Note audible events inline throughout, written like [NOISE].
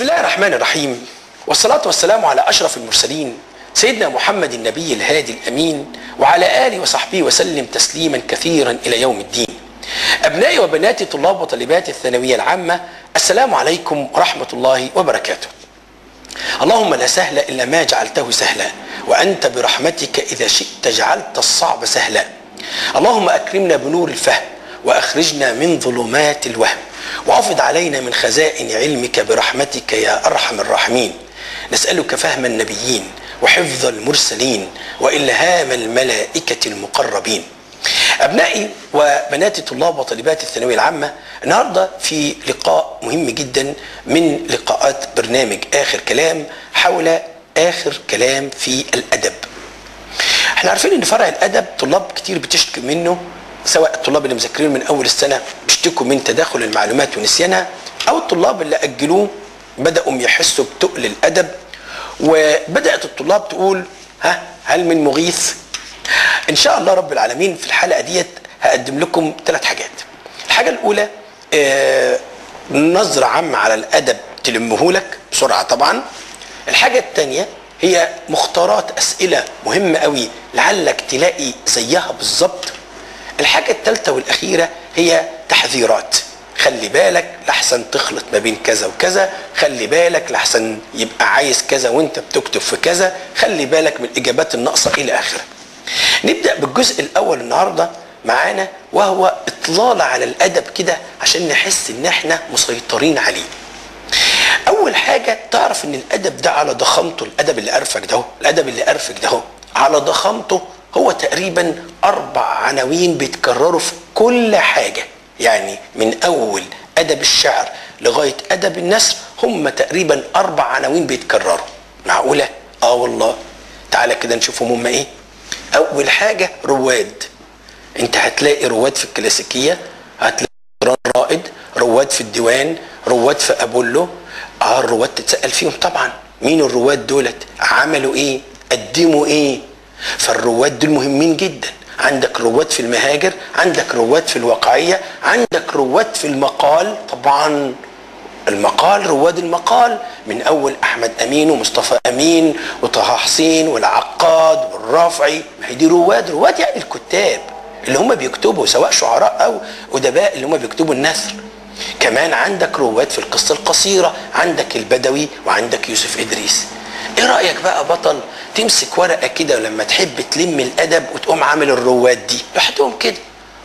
بسم الله الرحمن الرحيم. والصلاة والسلام على أشرف المرسلين سيدنا محمد النبي الهادي الأمين وعلى آله وصحبه وسلم تسليما كثيرا إلى يوم الدين. أبنائي وبناتي طلاب وطالبات الثانوية العامة السلام عليكم ورحمة الله وبركاته. اللهم لا سهل إلا ما جعلته سهلا وأنت برحمتك إذا شئت جعلت الصعب سهلا. اللهم أكرمنا بنور الفهم وأخرجنا من ظلمات الوهم. وافض علينا من خزائن علمك برحمتك يا أرحم الراحمين. نسألك فهم النبيين وحفظ المرسلين وإلهام الملائكة المقربين. أبنائي وبناتي طلاب وطالبات الثانوية العامة النهاردة في لقاء مهم جدا من لقاءات برنامج آخر كلام حول آخر كلام في الأدب. إحنا عارفين إن فرع الأدب طلاب كتير بتشتكي منه سواء الطلاب اللي مذاكرين من أول السنة بيشتكوا من تداخل المعلومات ونسيانها أو الطلاب اللي أجلوه بدأوا يحسوا بتقل الأدب وبدأت الطلاب تقول ها هل من مغيث؟ إن شاء الله رب العالمين في الحلقة ديت هقدم لكم ثلاث حاجات. الحاجة الأولى آه، نظرة عامة على الأدب تلمهولك بسرعة طبعا. الحاجة الثانية هي مختارات أسئلة مهمة قوي لعلك تلاقي زيها بالظبط. الحاجة الثالثه والأخيرة هي تحذيرات. خلي بالك لحسن تخلط ما بين كذا وكذا خلي بالك لحسن يبقى عايز كذا وانت بتكتب في كذا خلي بالك من الإجابات الناقصة إلى آخره. نبدأ بالجزء الأول النهارده معانا وهو اطلاله على الأدب كده عشان نحس إن إحنا مسيطرين عليه. أول حاجة تعرف إن الأدب ده على ضخامته الأدب اللي قرفك ده هو، الأدب اللي قرفك ده على ضخامته هو تقريبا أربع عناوين بيتكرروا في كل حاجة. يعني من أول أدب الشعر لغاية أدب النثر هم تقريبا أربع عناوين بيتكرروا. معقولة؟ آه والله. تعالى كده نشوفهم هم إيه. أول حاجة رواد. أنت هتلاقي رواد في الكلاسيكية هتلاقي رائد رواد في الديوان رواد في أبولو. آه الرواد تتسأل فيهم طبعا. مين الرواد دولت؟ عملوا إيه؟ قدموا إيه؟ فالرواد دول مهمين جدا. عندك رواد في المهاجر عندك رواد في الواقعيه عندك رواد في المقال. طبعا المقال رواد المقال. من أول أحمد أمين ومصطفى أمين وطه حسين والعقاد والرافعي. ما هي دي رواد. رواد يعني الكتاب اللي هم بيكتبوا سواء شعراء أو أدباء اللي هم بيكتبوا النثر. كمان عندك رواد في القصة القصيرة. عندك البدوي وعندك يوسف إدريس. إيه رأيك بقى بطل تمسك ورقة كده ولما تحب تلم الأدب وتقوم عامل الرواد دي؟ لوحدهم كده.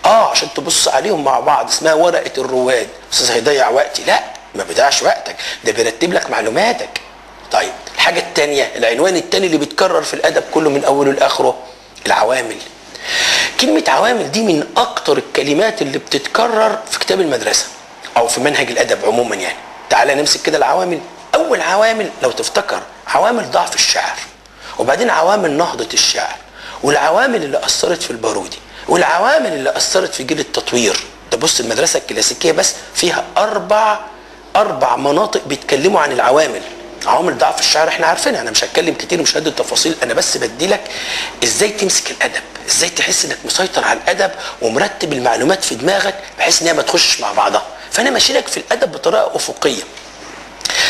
آه عشان تبص عليهم مع بعض. اسمها ورقة الرواد. أستاذ هيضيع وقتي. لا ما بيضيعش وقتك. ده بيرتب لك معلوماتك. طيب الحاجة الثانية العنوان الثاني اللي بيتكرر في الأدب كله من أوله لآخره العوامل. كلمة عوامل دي من أكتر الكلمات اللي بتتكرر في كتاب المدرسة أو في منهج الأدب عموما يعني. تعالى نمسك كده العوامل. أول عوامل لو تفتكر عوامل ضعف الشعر وبعدين عوامل نهضة الشعر والعوامل اللي أثرت في البارودي والعوامل اللي أثرت في جيل التطوير. ده بص المدرسة الكلاسيكية بس فيها أربع أربع مناطق بيتكلموا عن العوامل. عوامل ضعف الشعر إحنا عارفينها أنا مش هتكلم كتير مش هدي التفاصيل أنا بس بدي لك إزاي تمسك الأدب إزاي تحس إنك مسيطر على الأدب ومرتب المعلومات في دماغك بحيث إن هي ما تخشش مع بعضها. فأنا ماشي لك في الأدب بطريقة أفقية.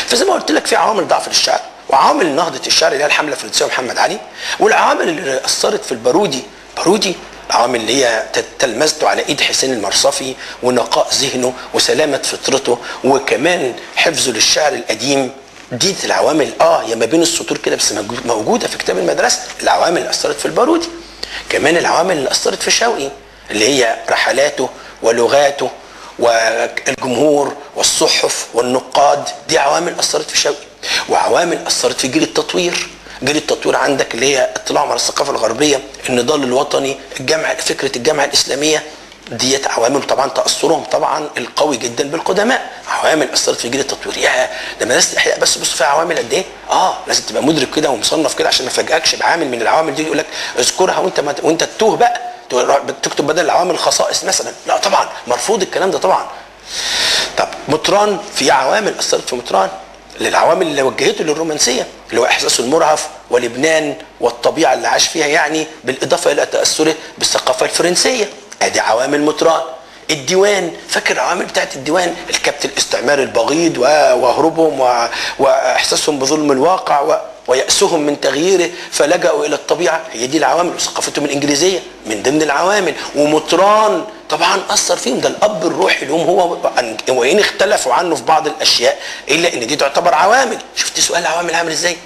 فزي ما قلت لك في عوامل ضعف للشعر وعوامل نهضة الشعر اللي هي الحملة الفرنسية ومحمد علي والعوامل اللي أثرت في البارودي بارودي العوامل اللي هي تلمذته على إيد حسين المرصفي ونقاء ذهنه وسلامة فطرته وكمان حفظه للشعر القديم. دي العوامل آه هي ما بين السطور كده بس موجو- موجودة في كتاب المدرسة. العوامل اللي أثرت في البارودي. كمان العوامل اللي أثرت في شوقي اللي هي رحلاته ولغاته والجمهور والصحف والنقاد. دي عوامل أثرت في شوقي. وعوامل أثرت في جيل التطوير. جيل التطوير عندك اللي هي اطلاع على الثقافة الغربية النضال الوطني الجامعة فكرة الجامعة الإسلامية. ديت عوامل طبعا تأثرهم طبعا القوي جدا بالقدماء. عوامل أثرت في جيل التطوير. يا ده مدرسه الاحياء بس بص فيها عوامل قد إيه؟ آه لازم تبقى مدرك كده ومصنف كده عشان ما يفاجئكش بعامل من العوامل دي يقول لك اذكرها وانت ما وانت تتوه بقى. تكتب بدل العوامل الخصائص مثلا. لا طبعا مرفوض الكلام ده طبعا. طب مطران في عوامل أثرت في مطران؟ للعوامل اللي وجهته للرومانسية اللي هو احساسه المرهف ولبنان والطبيعة اللي عاش فيها يعني بالإضافة إلى تأثره بالثقافة الفرنسية. أدي عوامل مطران الديوان فاكر العوامل بتاعت الديوان؟ الكبت الاستعماري البغيض وهروبهم وإحساسهم بظلم الواقع و ويأسهم من تغييره فلجأوا إلى الطبيعة. هي دي العوامل وثقافتهم الإنجليزية من ضمن العوامل. ومطران طبعا أثر فيهم. ده الأب الروحي لهم هو وإن اختلفوا عنه في بعض الأشياء إلا إن دي تعتبر عوامل. شفت سؤال العوامل عامل إزاي؟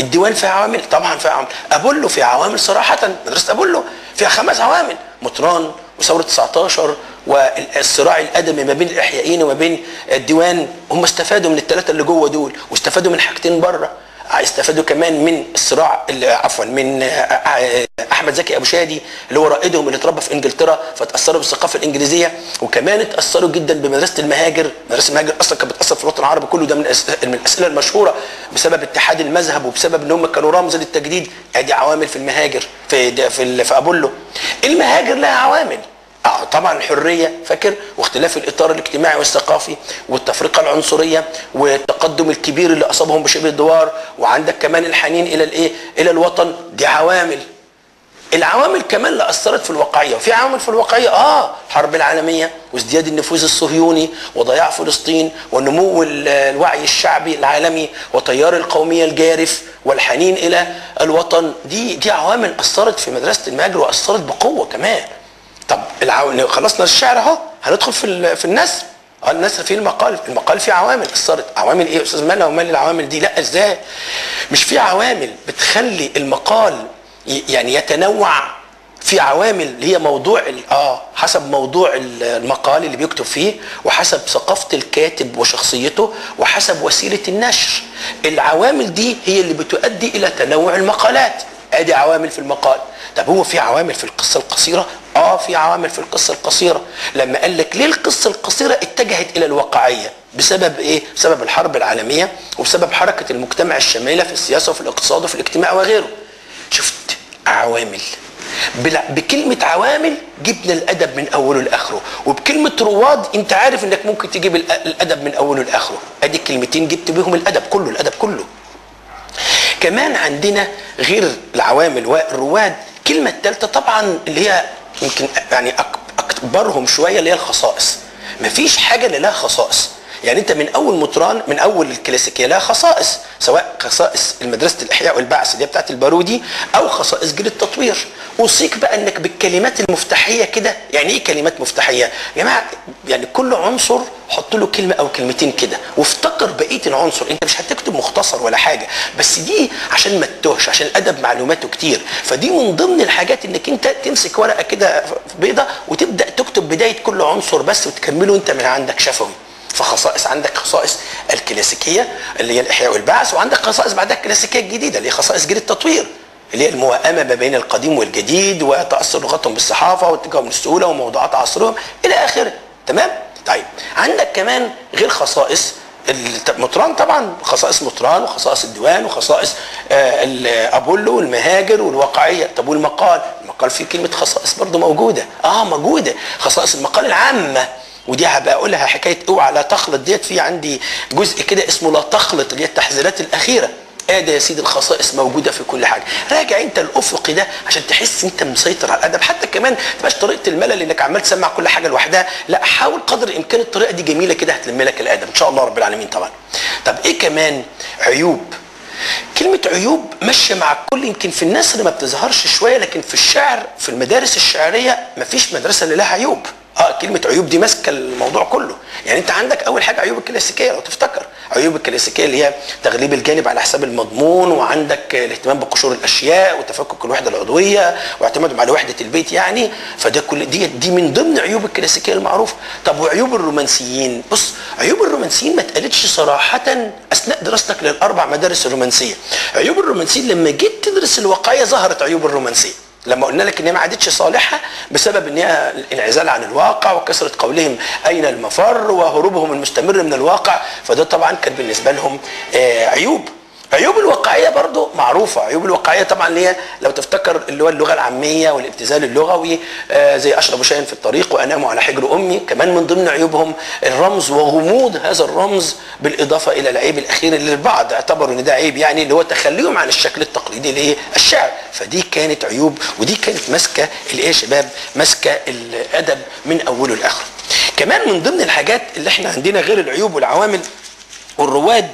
الديوان فيها عوامل؟ طبعا فيها عوامل. أبولو فيها عوامل صراحة. مدرسة أبولو فيها خمس عوامل. مطران وثورة 19 والصراع الأدبي ما بين الإحيائيين وما بين الديوان. هم استفادوا من الثلاثة اللي جوه دول واستفادوا من حاجتين بره. استفادوا كمان من الصراع عفوا من آه، أحمد زكي أبو شادي اللي هو رائدهم اللي اتربى في إنجلترا فتاثروا بالثقافة الإنجليزية وكمان اتأثروا جدا بمدرسة المهاجر. مدرسة المهاجر أصلا كانت بتأثر في الوطن العربي كله ده من من الأسئلة المشهورة بسبب اتحاد المذهب وبسبب إن هم كانوا رمز للتجديد. أدي عوامل في المهاجر في في في أبولو. المهاجر لها عوامل. آه طبعا الحريه فاكر؟ واختلاف الإطار الاجتماعي والثقافي والتفرقة العنصرية والتقدم الكبير اللي أصابهم بشبه الدوار وعندك كمان الحنين إلى الإيه؟ إلى الوطن. دي عوامل. العوامل كمان اللي أثرت في الواقعية وفي عوامل في الواقعية آه الحرب العالمية وازدياد النفوذ الصهيوني وضياع فلسطين ونمو ال- الوعي الشعبي العالمي وتيار القومية الجارف والحنين إلى الوطن. دي دي عوامل أثرت في مدرسة المهاجر وأثرت بقوة كمان. طب العو... خلصنا الشعر اهو هندخل في. في النثر. آه النثر فيه المقال المقال فيه عوامل. اثرت عوامل إيه يا أستاذ مالها ومال العوامل دي؟ لأ إزاي؟ مش في عوامل بتخلي المقال يعني يتنوع في عوامل اللي هي موضوع آه حسب موضوع ال- المقال اللي بيكتب فيه وحسب ثقافة الكاتب وشخصيته وحسب وسيلة النشر. العوامل دي هي اللي بتؤدي إلى تنوع المقالات. أدي عوامل في المقال. طب هو في عوامل في القصة القصيرة؟ آه في عوامل في القصة القصيرة. لما قال لك ليه القصة القصيرة اتجهت إلى الواقعية؟ بسبب إيه؟ بسبب الحرب العالمية وبسبب حركة المجتمع الشمالي في السياسة وفي الاقتصاد وفي الاجتماع وغيره. شفت عوامل. بكلمة عوامل جبنا الأدب من أوله لآخره. وبكلمة رواد أنت عارف أنك ممكن تجيب الأ- الأدب من أوله لآخره. أدي الكلمتين جبت بيهم الأدب كله الأدب كله. كمان عندنا غير العوامل والرواد كلمة الثالثة طبعا اللي هي يمكن يعني أك- أكبرهم شوية اللي هي الخصائص. مفيش حاجة اللي لها خصائص. يعني انت من اول مطران من اول الكلاسيكيه لها خصائص سواء خصائص مدرسه الإحياء والبعث اللي هي بتاعت البارودي أو خصائص جيل التطوير. اوصيك بقى إنك بالكلمات المفتاحية كده. يعني إيه كلمات مفتاحية؟ يا جماعة يعني كل عنصر حط له كلمة أو كلمتين كده. وافتكر بقية العنصر. أنت مش هتكتب مختصر ولا حاجة. بس دي عشان ما تتوهش عشان الأدب معلوماته كتير. فدي من ضمن الحاجات إنك أنت تمسك ورقة كده بيضة وتبدأ تكتب بداية كل عنصر بس وتكمله أنت من عندك شفوي. فخصائص. عندك خصائص الكلاسيكية اللي هي الإحياء والبعث وعندك خصائص بعدها الكلاسيكيه الجديده اللي هي خصائص جيل التطوير اللي هي الموائمة ما بين القديم والجديد وتأثر لغتهم بالصحافة واتجاههم للسهولة وموضوعات عصرهم إلى آخره. تمام؟ طيب عندك كمان غير خصائص المطران طبعا خصائص مطران وخصائص الديوان وخصائص آه، الابولو والمهاجر والواقعية. طب والمقال؟ المقال فيه كلمة خصائص برضه موجودة. آه موجودة. خصائص المقال العامة. ودي هبقى أقولها حكاية أوعى لا تخلط ديت. في عندي جزء كده اسمه لا تخلط اللي هي التحذيرات الأخيرة. ادي يا سيدي؟ الخصائص موجودة في كل حاجة. راجع أنت الأفق ده عشان تحس أنت مسيطر على الأدب. حتى كمان ما تبقاش طريقة الملل إنك عمال تسمع كل حاجة لوحدها. لا حاول قدر الإمكان الطريقة دي جميلة كده هتلم لك الأدب. إن شاء الله رب العالمين طبعا. طب إيه كمان؟ عيوب. كلمة عيوب ماشية مع الكل يمكن في النثر ما بتظهرش شوية لكن في الشعر في المدارس الشعرية ما فيش مدرسة اللي لها عيوب. آه كلمة عيوب دي ماسكة الموضوع كله. يعني انت عندك أول حاجة عيوب الكلاسيكية لو تفتكر. عيوب الكلاسيكية اللي هي تغليب الجانب على حساب المضمون وعندك الاهتمام بقشور الأشياء وتفكك الوحدة العضوية واعتمادهم على وحدة البيت يعني. فده كل دي دي من ضمن عيوب الكلاسيكية المعروفة طب وعيوب الرومانسيين؟ بص عيوب الرومانسيين ما اتقالتش صراحة أثناء دراستك للأربع مدارس الرومانسية. عيوب الرومانسيين لما جيت تدرس الواقعية ظهرت عيوب الرومانسية. لما قلنا لك إن ما عادتش صالحة بسبب إن هي الانعزال عن الواقع وكثره قولهم أين المفر وهروبهم المستمر من الواقع فده طبعا كان بالنسبة لهم آه، عيوب. عيوب الواقعيه برضو معروفة. عيوب الواقعيه طبعا اللي هي لو تفتكر اللي هو اللغة العامية والابتذال اللغوي آه، زي أشرب شيئا في الطريق وأنام على حجر أمي كمان من ضمن عيوبهم الرمز وغموض هذا الرمز بالإضافة إلى العيب الأخير اللي البعض اعتبروا إن ده عيب يعني اللي هو تخليهم عن الشكل التقليدي للشعر فدي كانت عيوب ودي كانت ماسكة الايه يا شباب؟ ماسكة الأدب من أوله لآخره. كمان من ضمن الحاجات اللي إحنا عندنا غير العيوب والعوامل والرواد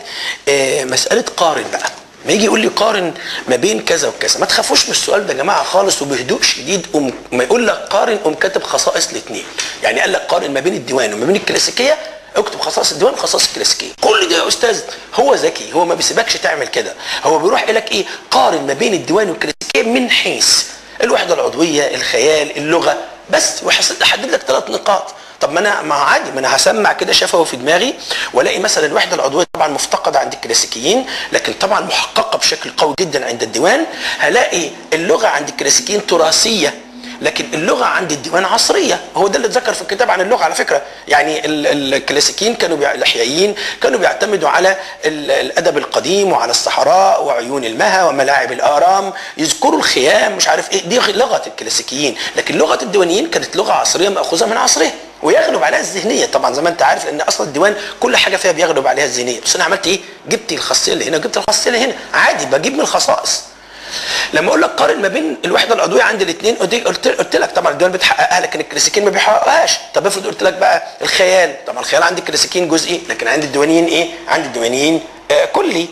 آه، مسألة قارن بقى. ما يجي يقول لي قارن ما بين كذا وكذا. ما تخافوش من السؤال ده يا جماعة خالص وبهدوء شديد قوم ما يقول لك قارن قوم كاتب خصائص الاثنين يعني قال لك قارن ما بين الديوان وما بين الكلاسيكية اكتب خصائص الديوان وخصائص الكلاسيكية. كل ده يا أستاذ هو ذكي هو ما بيسيبكش تعمل كده. هو بيروح يقول لك إيه؟ قارن ما بين الديوان والكلاسيكية من حيث الوحدة العضوية الخيال اللغة. بس ويحدد لك ثلاث نقاط. طب ما أنا ما عادي ما أنا هسمع كده شفوي في دماغي والاقي مثلا الوحده العضوية طبعا مفتقدة عند الكلاسيكيين لكن طبعا محققة بشكل قوي جدا عند الديوان. هلاقي اللغة عند الكلاسيكيين تراثية لكن اللغة عند الديوان عصرية. هو ده اللي اتذكر في الكتاب عن اللغة على فكرة. يعني ال- الكلاسيكيين كانوا. الأحيائيين كانوا بيعتمدوا على ال- الأدب القديم وعلى الصحراء وعيون المها وملاعب الآرام يذكروا الخيام مش عارف إيه. دي لغة الكلاسيكيين. لكن لغة الديوانيين كانت لغة عصرية مأخوذة من عصرهم ويغلب عليها الذهنية. طبعا زي ما أنت عارف لأن أصلا الديوان كل حاجة فيها بيغلب عليها الذهنية. بس أنا عملت إيه؟ جبت الخاصية اللي هنا وجبت الخاصية اللي هنا. عادي بجيب من الخصائص. لما أقول لك قارن ما بين الوحده العضويه عند الاثنين. قلت قلت لك طبعا الديوان بتحققها لكن الكلاسيكيين ما بيحققوهاش. طب افرض قلت لك بقى الخيال. طبعا الخيال عند الكلاسيكيين جزئي لكن عند الديوانيين إيه؟ عند الديوانيين آه كلي.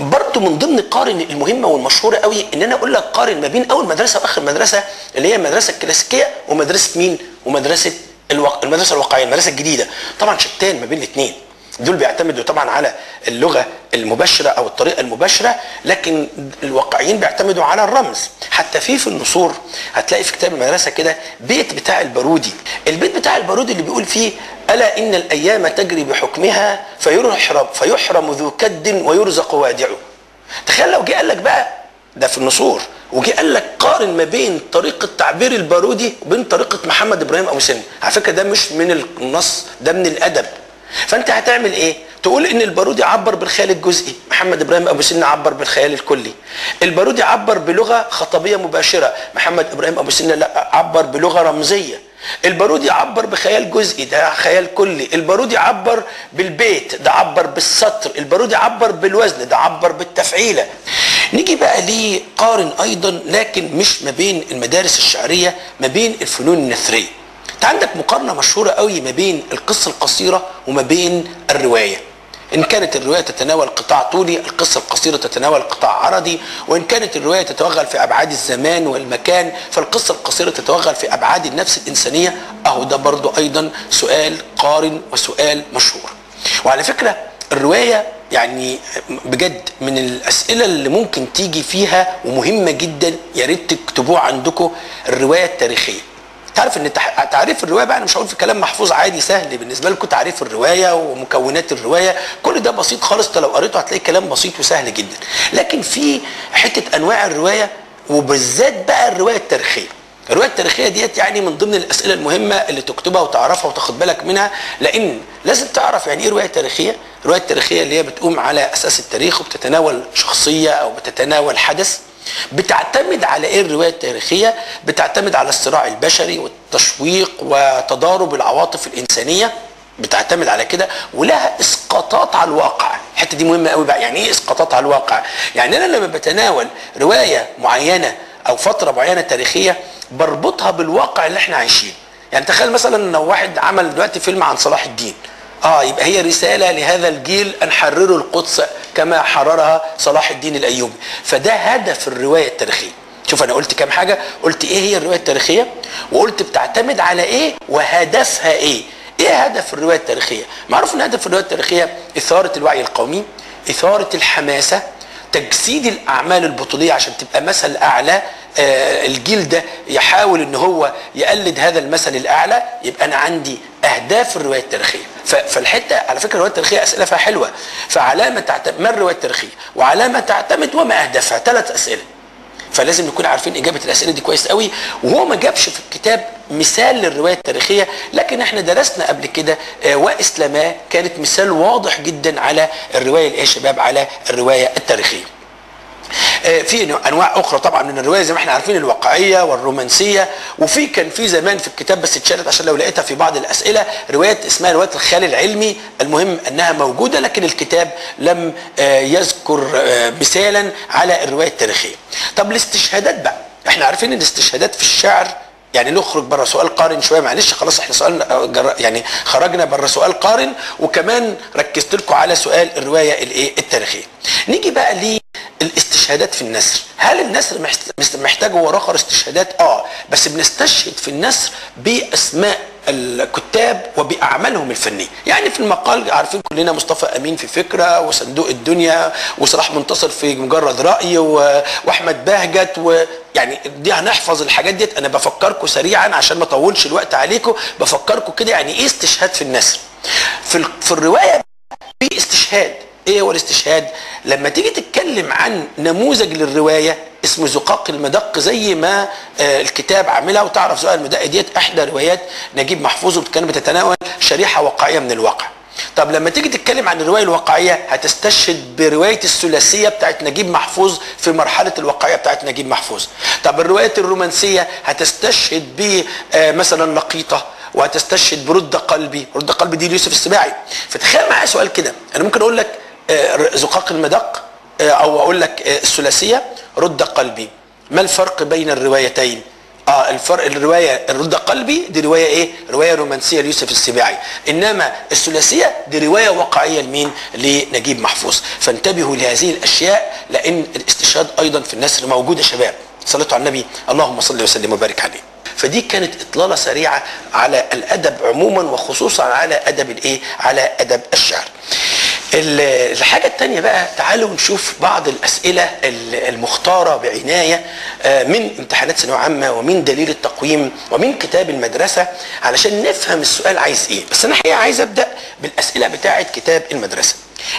برضه من ضمن قارن المهمة والمشهورة قوي إن أنا أقول لك قارن ما بين أول مدرسة وآخر مدرسة اللي هي المدرسة الكلاسيكية ومدرسة مين؟ ومدرسة الوق... المدرسة الواقعية المدرسة الجديدة. طبعا شتان ما بين الاثنين. دول بيعتمدوا طبعا على اللغة المباشرة أو الطريقة المباشرة لكن الواقعيين بيعتمدوا على الرمز. حتى في في النصور هتلاقي في كتاب المدرسة كده بيت بتاع البارودي. البيت بتاع البارودي اللي بيقول فيه ألا إن الأيام تجري بحكمها فيحرم فيحرم ذو كد ويرزق وادعه تخيل لو جه قال لك بقى ده في النصور وجي قال لك قارن ما بين طريقة تعبير البارودي وبين طريقة محمد إبراهيم أبو سن على فكرة ده مش من النص ده من الأدب. فانت هتعمل إيه؟ تقول ان البارودي عبر بالخيال الجزئي. محمد إبراهيم أبو سن عبر بالخيال الكلي. البارودي عبر بلغة خطبية مباشرة. محمد إبراهيم أبو سن لا عبر بلغة رمزية. البارودي عبر بخيال جزئي ده خيال كلي. البارودي عبر بالبيت ده عبر بالسطر. البارودي عبر بالوزن ده عبر بالتفعيلة. نيجي بقى ليه قارن أيضا لكن مش ما بين المدارس الشعرية ما بين الفنون النثرية. انت عندك مقارنة مشهورة قوي ما بين القصة القصيرة وما بين الرواية. إن كانت الرواية تتناول قطاع طولي القصة القصيرة تتناول قطاع عرضي. وإن كانت الرواية تتوغل في أبعاد الزمان والمكان فالقصة القصيرة تتوغل في أبعاد النفس الإنسانية. أهو ده برضو أيضا سؤال قارن وسؤال مشهور. وعلى فكرة الرواية يعني بجد من الأسئلة اللي ممكن تيجي فيها ومهمة جدا يا ريت تكتبوها عندكم. الرواية التاريخية. تعرف إن تعريف الرواية بقى أنا مش هقول في كلام محفوظ عادي سهل بالنسبة لكم تعريف الرواية ومكونات الرواية. كل ده بسيط خالص أنت لو قريته هتلاقي كلام بسيط وسهل جدا. لكن في حتة أنواع الرواية وبالذات بقى الرواية التاريخية. الرواية التاريخية ديت يعني من ضمن الأسئلة المهمة اللي تكتبها وتعرفها وتاخد بالك منها لأن لازم تعرف يعني إيه رواية تاريخية. الرواية التاريخية اللي هي بتقوم على أساس التاريخ وبتتناول شخصية أو بتتناول حدث. بتعتمد على إيه الرواية التاريخية؟ بتعتمد على الصراع البشري والتشويق وتضارب العواطف الإنسانية بتعتمد على كده ولها إسقاطات على الواقع. الحتة دي مهمة قوي بقى. يعني إيه إسقاطات على الواقع؟ يعني أنا لما بتناول رواية معينة أو فترة معينة تاريخية بربطها بالواقع اللي إحنا عايشينه يعني تخيل مثلا لو واحد عمل دلوقتي فيلم عن صلاح الدين. آه يبقى هي رسالة لهذا الجيل أن حرروا القدس كما حررها صلاح الدين الأيوبي. فده هدف الرواية التاريخية. شوف أنا قلت كام حاجة؟ قلت إيه هي الرواية التاريخية؟ وقلت بتعتمد على إيه؟ وهدفها إيه؟ إيه هدف الرواية التاريخية؟ معروف إن هدف الرواية التاريخية إثارة الوعي القومي إثارة الحماسة تجسيد الأعمال البطولية عشان تبقى مثل أعلى الجيل ده يحاول إن هو يقلد هذا المثل الأعلى يبقى أنا عندي أهداف الرواية التاريخية. فالحته على فكرة الرواية التاريخية أسئلة فيها حلوة. فعلامة تعتمد ما الرواية التاريخية؟ وعلامة تعتمد وما أهدافها. ثلاث أسئلة. فلازم نكون عارفين إجابة الأسئلة دي كويس قوي. وهو ما جابش في الكتاب مثال للرواية التاريخية لكن إحنا درسنا قبل كده آه واسلاماه كانت مثال واضح جدا على الرواية الإيه شباب؟ على الرواية التاريخية. في أنواع أخرى طبعا من الرواية زي ما إحنا عارفين الواقعية والرومانسية. وفي كان في زمان في الكتاب بس اتشالت عشان لو لقيتها في بعض الأسئلة روايات اسمها رواية الخيال العلمي. المهم إنها موجودة لكن الكتاب لم يذكر مثالا على الرواية التاريخية. طب الاستشهادات بقى. إحنا عارفين الاستشهادات في الشعر يعني نخرج بره سؤال قارن شوية معلش خلاص إحنا سؤال جر- يعني خرجنا بره سؤال قارن وكمان ركزت لكم على سؤال الرواية الإيه؟ التاريخية. نيجي بقى للاستشهادات في النثر هل النثر محت- محتاج وراه استشهادات؟ آه بس بنستشهد في النثر بأسماء الكتاب وبأعمالهم الفنية. يعني في المقال عارفين كلنا مصطفى أمين في فكرة وصندوق الدنيا وصلاح منتصر في مجرد رأي و- وأحمد بهجت ويعني دي هنحفظ الحاجات ديت. أنا بفكركم سريعا عشان ما اطولش الوقت عليكم بفكركم كده يعني إيه استشهاد في النثر في في الرواية في استشهاد. إيه هو الاستشهاد؟ لما تيجي تتكلم عن نموذج للرواية اسمه زقاق المدق زي ما آه الكتاب عاملها وتعرف زقاق المدق ديت احدى روايات نجيب محفوظ وكانت بتتناول شريحة واقعية من الواقع. طب لما تيجي تتكلم عن الرواية الواقعية هتستشهد برواية الثلاثية بتاعت نجيب محفوظ في مرحلة الواقعية بتاعت نجيب محفوظ. طب الرواية الرومانسية هتستشهد ب آه مثلا لقيطة وهتستشهد برد قلبي رد قلبي دي ليوسف السباعي. فتخيل معايا سؤال كده أنا ممكن أقول لك زقاق المدق آه، أو أقول لك آه، الثلاثية رد قلبي. ما الفرق بين الروايتين؟ آه الفرق الرواية رد قلبي دي رواية إيه؟ رواية رومانسية ليوسف السباعي. إنما الثلاثية دي رواية واقعية لمين؟ لنجيب محفوظ. فانتبهوا لهذه الأشياء لأن الاستشهاد أيضا في النثر موجود يا شباب. صلوا على النبي. اللهم صل وسلم وبارك عليه. فدي كانت إطلالة سريعة على الأدب عموما وخصوصا على أدب الإيه؟ على أدب الشعر. ال- الحاجة التانية بقى تعالوا نشوف بعض الأسئلة ال- المختارة بعناية آه، من امتحانات ثانوية عامة ومن دليل التقويم ومن كتاب المدرسة علشان نفهم السؤال عايز إيه. بس أنا حقيقة عايز أبدأ بالأسئلة بتاعة كتاب المدرسة.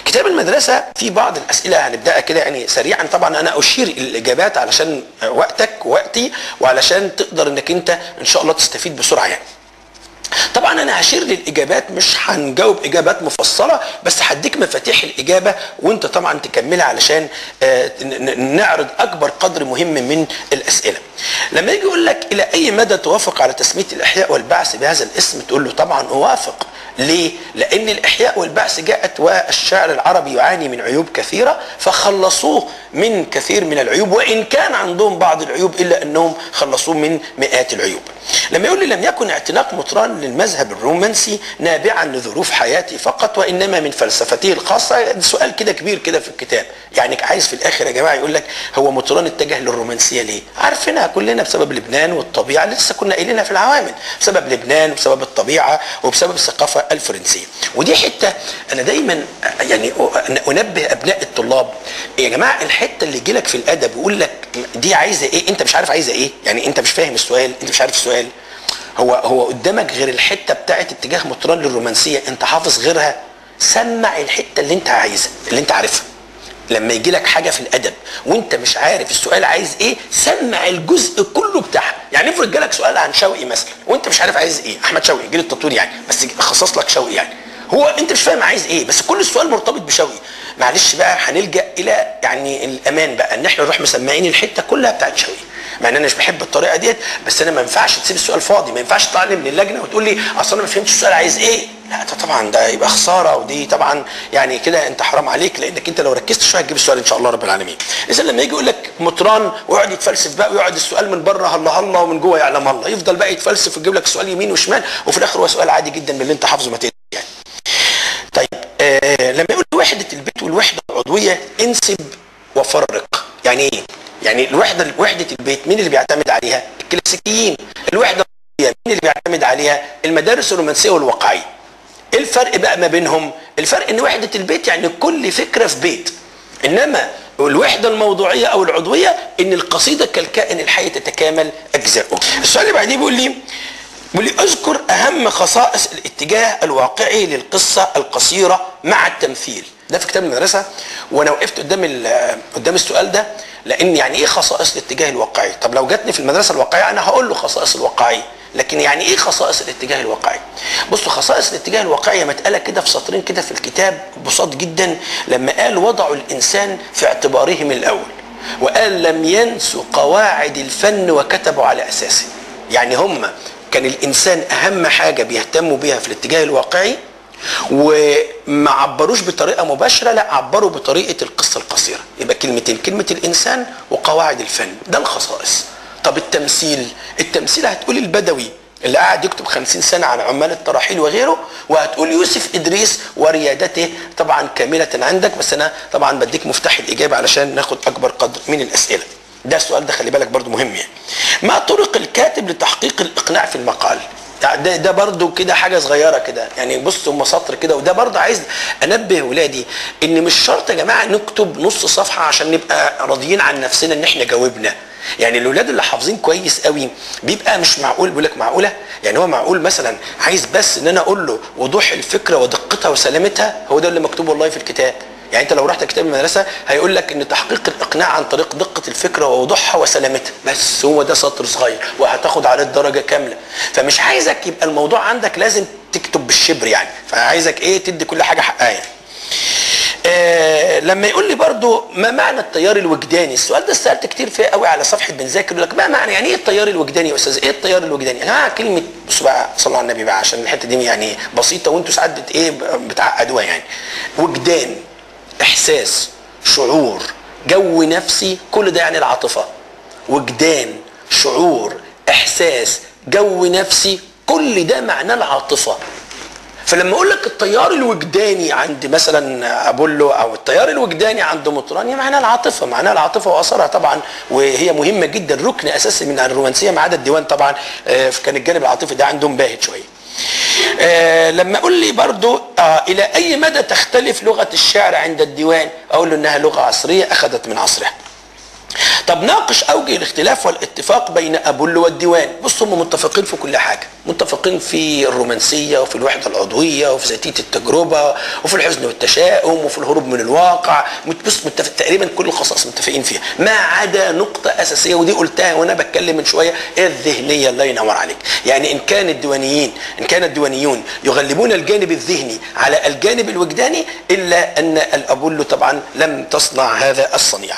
كتاب المدرسة في بعض الأسئلة هنبدأها كده يعني سريعا. طبعا أنا أشير الإجابات علشان وقتك ووقتي وعلشان تقدر إنك أنت إن شاء الله تستفيد بسرعة يعني. طبعا أنا هشير للإجابات مش هنجاوب إجابات مفصلة بس هديك مفاتيح الإجابة وأنت طبعا تكملها علشان آه، نعرض أكبر قدر مهم من الأسئلة. لما يجي يقول لك إلى أي مدى توافق على تسمية الإحياء والبعث بهذا الاسم تقول له طبعا أوافق. ليه؟ لأن الإحياء والبعث جاءت والشعر العربي يعاني من عيوب كثيرة فخلصوه من كثير من العيوب وإن كان عندهم بعض العيوب إلا أنهم خلصوه من مئات العيوب. لما يقول لي لم يكن اعتناق مطران للمذهب الرومانسي نابعا لظروف حياتي فقط وإنما من فلسفته الخاصة. ده سؤال كده كبير كده في الكتاب. يعني عايز في الآخر يا جماعة يقول لك هو مطران اتجه للرومانسية ليه؟ عارفينها كلنا بسبب لبنان والطبيعة اللي لسه كنا قايلينها في العوامل. بسبب لبنان وبسبب الطبيعة وبسبب الثقافة الفرنسية. ودي حتة أنا دايما يعني أنبه أبناء الطلاب. يا جماعة الحتة اللي يجي لك في الأدب يقول لك دي عايزة إيه؟ أنت مش عارف عايزة إيه؟ يعني أنت مش فاهم السؤال أنت مش عارف السؤال. هو هو قدامك غير الحتة بتاعت اتجاه مطران للرومانسية. أنت حافظ غيرها. سمع الحتة اللي أنت عايزها اللي أنت عارفها. لما يجي لك حاجة في الأدب وانت مش عارف السؤال عايز إيه سمع الجزء كله بتاعها. يعني افرض جالك سؤال عن شوقي مثلا وانت مش عارف عايز إيه. أحمد شوقي جيل التطوير يعني بس خصص لك شوقي يعني. هو انت مش فاهم عايز إيه بس كل السؤال مرتبط بشوقي. معلش بقى هنلجأ إلى يعني الأمان بقى إن إحنا نروح مسمعين الحتة كلها بتاعت شوقي. مع إن أنا مش بحب الطريقة ديت بس أنا ما ينفعش تسيب السؤال فاضي ما ينفعش تطلع من اللجنة وتقول لي أصل أنا ما فهمتش السؤال عايز إيه؟ لا ده طبعا ده يبقى خسارة ودي طبعا يعني كده أنت حرام عليك لأنك أنت لو ركزت شوية هتجيب السؤال إن شاء الله رب العالمين. اذا لما يجي يقول لك مطران ويقعد يتفلسف بقى ويقعد السؤال من بره هلا هلا ومن جوه يعلم الله. يفضل بقى يتفلسف ويجيب لك السؤال يمين وشمال وفي الآخر هو سؤال عادي جدا من اللي أنت حافظه ما تقلقش يعني. طيب آه لما يقول وحدة البيت والوحدة العضويه انسب وفرق. يعني إيه؟ يعني الوحدة وحدة البيت مين اللي بيعتمد عليها؟ الكلاسيكيين. الوحدة مين اللي بيعتمد عليها؟ المدارس الرومانسية والواقعية. إيه الفرق بقى ما بينهم؟ الفرق إن وحدة البيت يعني كل فكرة في بيت. إنما الوحدة الموضوعية أو العضوية إن القصيدة كالكائن الحي تتكامل أجزاؤه. السؤال اللي بعديه بيقول لي بيقول لي أذكر أهم خصائص الاتجاه الواقعي للقصة القصيرة مع التمثيل. ده في كتاب المدرسة وأنا وقفت قدام قدام السؤال ده لأن يعني إيه خصائص الاتجاه الواقعي؟ طب لو جاتني في المدرسة الواقعية أنا هقول له خصائص الواقعية لكن يعني إيه خصائص الاتجاه الواقعي؟ بصوا خصائص الاتجاه الواقعي متقالة كده في سطرين كده في الكتاب بساط جدا لما قال وضعوا الإنسان في اعتبارهم الأول وقال لم ينسوا قواعد الفن وكتبوا على أساسه. يعني هم كان الإنسان أهم حاجة بيهتموا بيها في الاتجاه الواقعي وما عبروش بطريقة مباشرة لا عبروا بطريقة القصة القصيرة. يبقى كلمتين كلمة الإنسان وقواعد الفن. ده الخصائص. طب التمثيل؟ التمثيل هتقول البدوي اللي قاعد يكتب خمسين سنة عن عمال التراحيل وغيره وهتقول يوسف إدريس وريادته طبعا كاملة عندك بس أنا طبعا بديك مفتاح الإجابة علشان ناخد أكبر قدر من الأسئلة. ده السؤال ده خلي بالك برضو مهم يعني. ما طرق الكاتب لتحقيق الإقناع في المقال؟ ده ده برضو كده حاجة صغيرة كده. يعني بص هم سطر كده وده برضو عايز أنبه ولادي إن مش شرط يا جماعة نكتب نص صفحة عشان نبقى راضيين عن نفسنا إن إحنا جاوبنا. يعني الاولاد اللي حافظين كويس قوي بيبقى مش معقول بيقول لك معقولة؟ يعني هو معقول مثلا عايز بس إن أنا أقول له وضوح الفكرة ودقتها وسلامتها؟ هو ده اللي مكتوب والله في الكتاب. يعني انت لو رحت كتاب المدرسة هيقول لك إن تحقيق الإقناع عن طريق دقة الفكرة ووضوحها وسلامتها. بس هو ده سطر صغير وهتاخد عليه الدرجة كاملة. فمش عايزك يبقى الموضوع عندك لازم تكتب بالشبر يعني. فعايزك إيه؟ تدي كل حاجة حقها يعني. آه لما يقول لي برضو ما معنى التيار الوجداني؟ السؤال ده سالت كتير فيه قوي على صفحة بنذاكر يقول لك ما معنى يعني إيه التيار الوجداني يا أستاذ؟ إيه التيار الوجداني؟ يا جماعة كلمة بصوا بقى صلوا على النبي بقى عشان الحتة دي يعني بسيطة وأنتوا ساعات إيه بتعقدوها يعني. وجدان. إحساس شعور جو نفسي كل ده يعني العاطفة. وجدان شعور إحساس جو نفسي كل ده معناه العاطفة. فلما أقول لك التيار الوجداني عند مثلا أبولو أو التيار الوجداني عند مطران معناها العاطفة معناها العاطفة وأثرها طبعا وهي مهمة جدا ركن أساسي من الرومانسية ما عدا الديوان طبعا كان الجانب العاطفي ده عندهم باهت شوية. آه لما أقول لي برضو آه إلى أي مدى تختلف لغة الشعر عند الديوان؟ أقول له إنها لغة عصرية أخذت من عصرها. طب ناقش أوجه الاختلاف والاتفاق بين أبولو والديوان. بص هم متفقين في كل حاجة. متفقين في الرومانسية وفي الوحدة العضوية وفي ذاتيه التجربة وفي الحزن والتشاؤم وفي الهروب من الواقع. بص متفق تقريبا كل الخصائص متفقين فيها. ما عدا نقطة أساسية ودي قلتها وأنا بتكلم من شوية الذهنية الله ينور عليك. يعني إن كان الديوانيين إن كان الديوانيون يغلبون الجانب الذهني على الجانب الوجداني إلا أن الأبولو طبعا لم تصنع هذا الصنيع.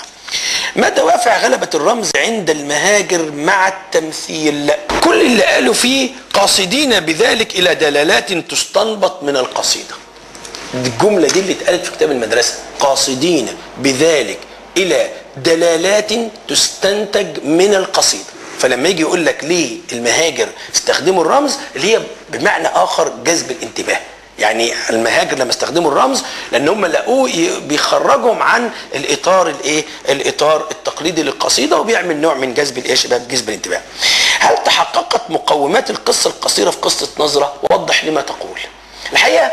ما دوافع غلبة الرمز عند المهاجر مع التمثيل؟ كل اللي قالوا فيه قاصدين بذلك إلى دلالات تستنبط من القصيدة. الجملة دي اللي اتقالت في كتاب المدرسة. قاصدين بذلك إلى دلالات تستنتج من القصيدة. فلما يجي يقول لك ليه المهاجر استخدموا الرمز؟ اللي هي بمعنى آخر جذب الانتباه. يعني المهاجر لما استخدموا الرمز لأن هم لقوه بيخرجهم عن الإطار الإيه؟ الإطار التقليدي للقصيدة وبيعمل نوع من جذب الايه شباب جذب الانتباه. هل تحققت مقومات القصة القصيرة في قصة نظرة؟ وضح لما تقول. الحقيقة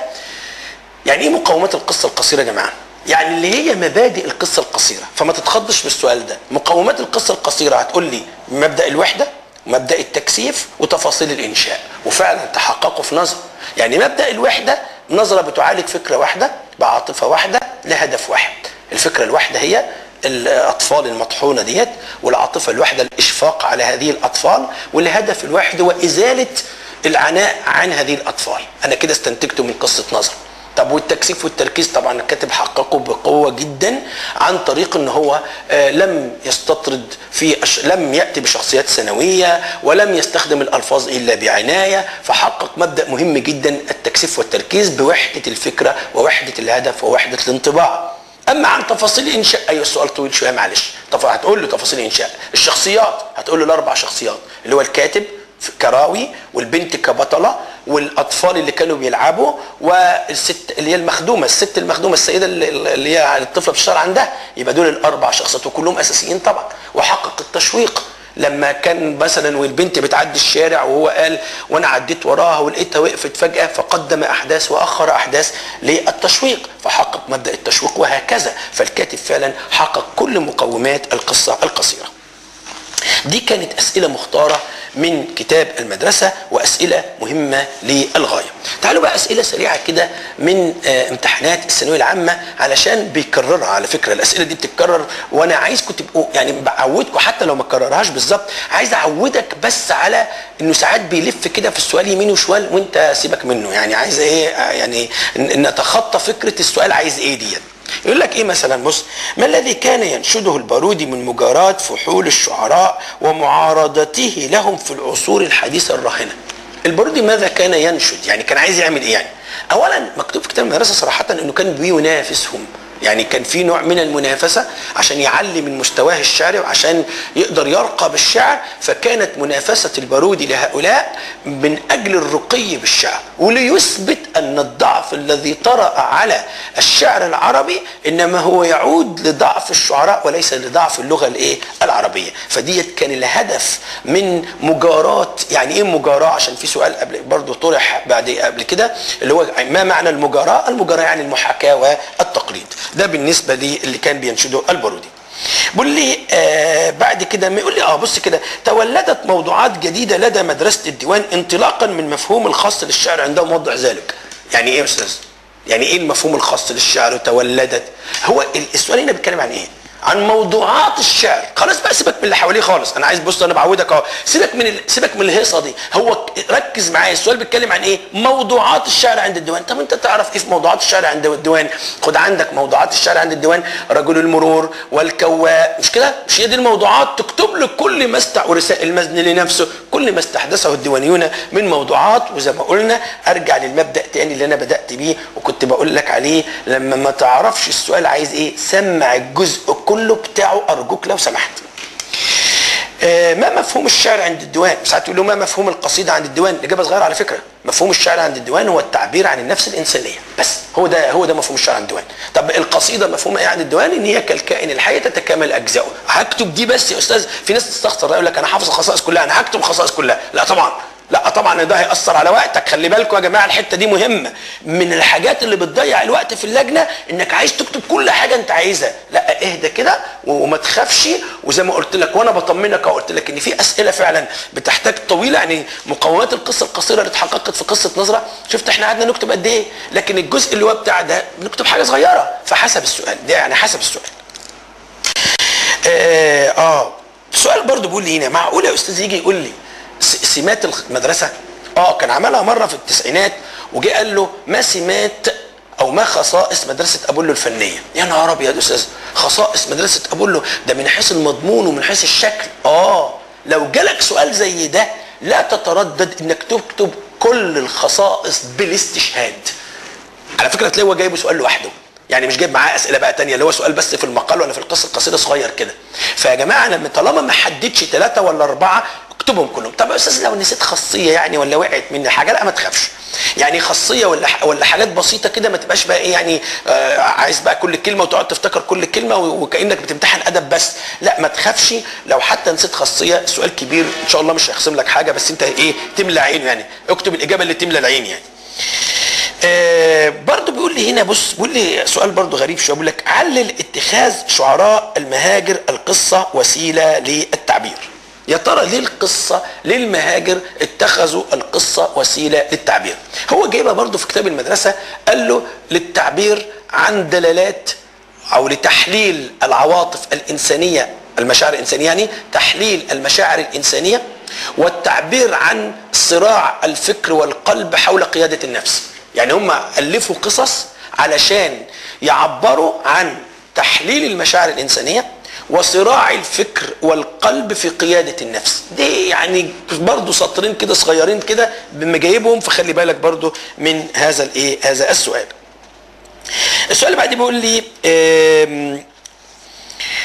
يعني إيه مقومات القصة القصيرة يا جماعة؟ يعني اللي هي مبادئ القصة القصيرة. فما تتخضش بالسؤال ده. مقومات القصة القصيرة هتقول لي مبدأ الوحدة؟ مبدأ التكثيف وتفاصيل الإنشاء. وفعلا تحققوا في نظره يعني مبدأ الوحدة نظرة بتعالج فكرة واحدة بعاطفة واحدة لهدف واحد. الفكرة الواحدة هي الأطفال المطحونة ديت والعاطفة الواحدة الإشفاق على هذه الأطفال والهدف الواحد هو إزالة العناء عن هذه الأطفال. أنا كده استنتجته من قصة نظر. طب والتكثيف والتركيز طبعا الكاتب حققه بقوة جدا عن طريق إن هو آه لم يستطرد في أش... لم يأتي بشخصيات ثانوية ولم يستخدم الألفاظ إلا بعناية فحقق مبدأ مهم جدا التكثيف والتركيز بوحدة الفكرة ووحدة الهدف ووحدة الانطباع. أما عن تفاصيل الانشاء أيوه السؤال طويل شوية معلش. طب هتقول له تفاصيل الانشاء الشخصيات. هتقول له الأربع شخصيات اللي هو الكاتب كراوي والبنت كبطلة والأطفال اللي كانوا بيلعبوا والست اللي هي المخدومة الست المخدومة السيدة اللي هي الطفلة بتشتغل عندها يبقى دول الأربع شخصيات وكلهم أساسيين طبعا. وحقق التشويق لما كان مثلا والبنت بتعدي الشارع وهو قال وأنا عديت وراها ولقيتها وقفت فجأة فقدم أحداث وأخر أحداث للتشويق فحقق مبدأ التشويق وهكذا. فالكاتب فعلا حقق كل مقومات القصة القصيرة. دي كانت أسئلة مختارة من كتاب المدرسة وأسئلة مهمة للغاية. تعالوا بقى أسئلة سريعة كده من امتحانات الثانوية العامة علشان بيكررها. على فكرة الأسئلة دي بتتكرر وأنا عايزكم تبقوا يعني بعودكم حتى لو ما كررهاش بالظبط عايز أعودك بس على إنه ساعات بيلف كده في السؤال يمين وشمال وأنت سيبك منه. يعني عايز إيه يعني نتخطى فكرة السؤال عايز إيه ديت. يقول لك إيه مثلا؟ بص ما الذي كان ينشده البارودي من مجاراة فحول الشعراء ومعارضته لهم في العصور الحديثة الراهنة؟ البارودي ماذا كان ينشد؟ يعني كان عايز يعمل إيه يعني؟ اولا مكتوب في كتاب المدرسة صراحة إنه كان بينافسهم يعني كان في نوع من المنافسة عشان يعلي من مستواه الشعري وعشان يقدر يرقى بالشعر فكانت منافسة البارودي لهؤلاء من أجل الرقي بالشعر. وليثبت أن الضعف الذي طرأ على الشعر العربي إنما هو يعود لضعف الشعراء وليس لضعف اللغة الإيه؟ العربية. فديت كان الهدف من مجاراه يعني إيه مجاراه عشان في سؤال قبل برضه طرح بعد قبل كده اللي هو ما معنى المجاراه المجاراه يعني المحاكاة والتقليد ده بالنسبة للي كان بينشده البارودي بيقول لي آه بعد كده يقول لي آه بص كده تولدت موضوعات جديدة لدى مدرسة الديوان انطلاقا من مفهوم الخاص للشعر عندهم وضع ذلك. يعني إيه يا أستاذ؟ يعني إيه المفهوم الخاص للشعر تولدت؟ هو السؤال هنا بيتكلم عن إيه؟ عن موضوعات الشعر. خلاص بقى سيبك من اللي حواليه خالص. أنا عايز بص أنا بعودك أهو. سيبك من ال... سيبك من الهيصة دي. هو ركز معايا. السؤال بيتكلم عن إيه؟ موضوعات الشعر عند الديوان. طب أنت تعرف إيه في موضوعات الشعر عند الديوان؟ خد عندك موضوعات الشعر عند الديوان. رجل المرور والكواء. مش كده؟ مش هي دي الموضوعات؟ تكتب له كل ما است ورسائل المزن لنفسه. كل ما استحدثه الديوانيون من موضوعات. وزي ما قلنا أرجع للمبدأ تاني اللي أنا بدأت بيه وكنت بقول لك عليه. لما ما تعرفش السؤال عايز إيه؟ سمع الجزء كله بتاعه أرجوك لو سمحت. آه ما مفهوم الشعر عند الديوان؟ ساعات تقول له ما مفهوم القصيدة عند الديوان؟ الاجابه صغيرة على فكرة. مفهوم الشعر عند الديوان هو التعبير عن النفس الإنسانية. بس هو ده هو ده مفهوم الشعر عند الديوان. طب القصيدة مفهومها إيه عند الديوان؟ إن هي كالكائن الحي تتكامل أجزاؤه. هكتب دي بس يا أستاذ في ناس تستخسر يقول لك أنا حافظ الخصائص كلها أنا هكتب الخصائص كلها. لا طبعا. لا طبعا ده هيأثر على وقتك. خلي بالكم يا جماعة الحتة دي مهمة. من الحاجات اللي بتضيع الوقت في اللجنة إنك عايز تكتب كل حاجة أنت عايزها. لا اهدى كده وما تخافش. وزي ما قلت لك وأنا بطمنك قلت لك إن في أسئلة فعلا بتحتاج طويلة. يعني مقومات القصة القصيرة اللي اتحققت في قصة نظرة. شفت إحنا قعدنا نكتب قد إيه؟ لكن الجزء اللي هو بتاع ده بنكتب حاجة صغيرة. فحسب السؤال. ده يعني حسب السؤال. آه, آه. السؤال برضو بيقول لي هنا معقول يا أستاذ يجي يقول لي سمات المدرسة آه كان عملها مرة في التسعينات وجه قال له ما سمات أو ما خصائص مدرسة أبولو الفنية؟ يا نهار أبيض يا أستاذ خصائص مدرسة أبولو ده من حيث المضمون ومن حيث الشكل. آه لو جالك سؤال زي ده لا تتردد إنك تكتب كل الخصائص بالاستشهاد. على فكرة تلاقيه هو جايبه سؤال لوحده. يعني مش جايب معاه أسئلة بقى تانية اللي هو سؤال بس في المقال ولا في القصة القصيره صغير كده. فيا جماعة لما طالما ما حددش ثلاثة ولا أربعة اكتبهم كلهم. طب يا أستاذ لو نسيت خاصية يعني ولا وقعت مني حاجة لا ما تخافش. يعني خاصية ولا ولا حاجات بسيطة كده ما تبقاش بقى إيه يعني آه عايز بقى كل كلمة وتقعد تفتكر كل كلمة وكأنك بتمتحن أدب بس. لا ما تخافش. لو حتى نسيت خاصية سؤال كبير إن شاء الله مش هيخصم لك حاجة بس أنت إيه تملى عينه يعني. اكتب الإجابة اللي تملى العين يعني. آه برضه بيقول لي هنا بص بيقول لي سؤال برضه غريب شوية. بيقول لك علل اتخاذ شعراء المهاجر القصة وسيلة للتعبير. يا ترى ليه القصة ليه المهاجر اتخذوا القصة وسيلة للتعبير؟ هو جايبها برضه في كتاب المدرسة قال له للتعبير عن دلالات أو لتحليل العواطف الإنسانية المشاعر الإنسانية يعني تحليل المشاعر الإنسانية والتعبير عن صراع الفكر والقلب حول قيادة النفس. يعني هم ألفوا قصص علشان يعبروا عن تحليل المشاعر الإنسانية وصراع الفكر والقلب في قيادة النفس. دي يعني برضو سطرين كده صغيرين كده بمجايبهم فخلي بالك برضو من هذا الإيه هذا السؤال. السؤال اللي بعديه بيقول لي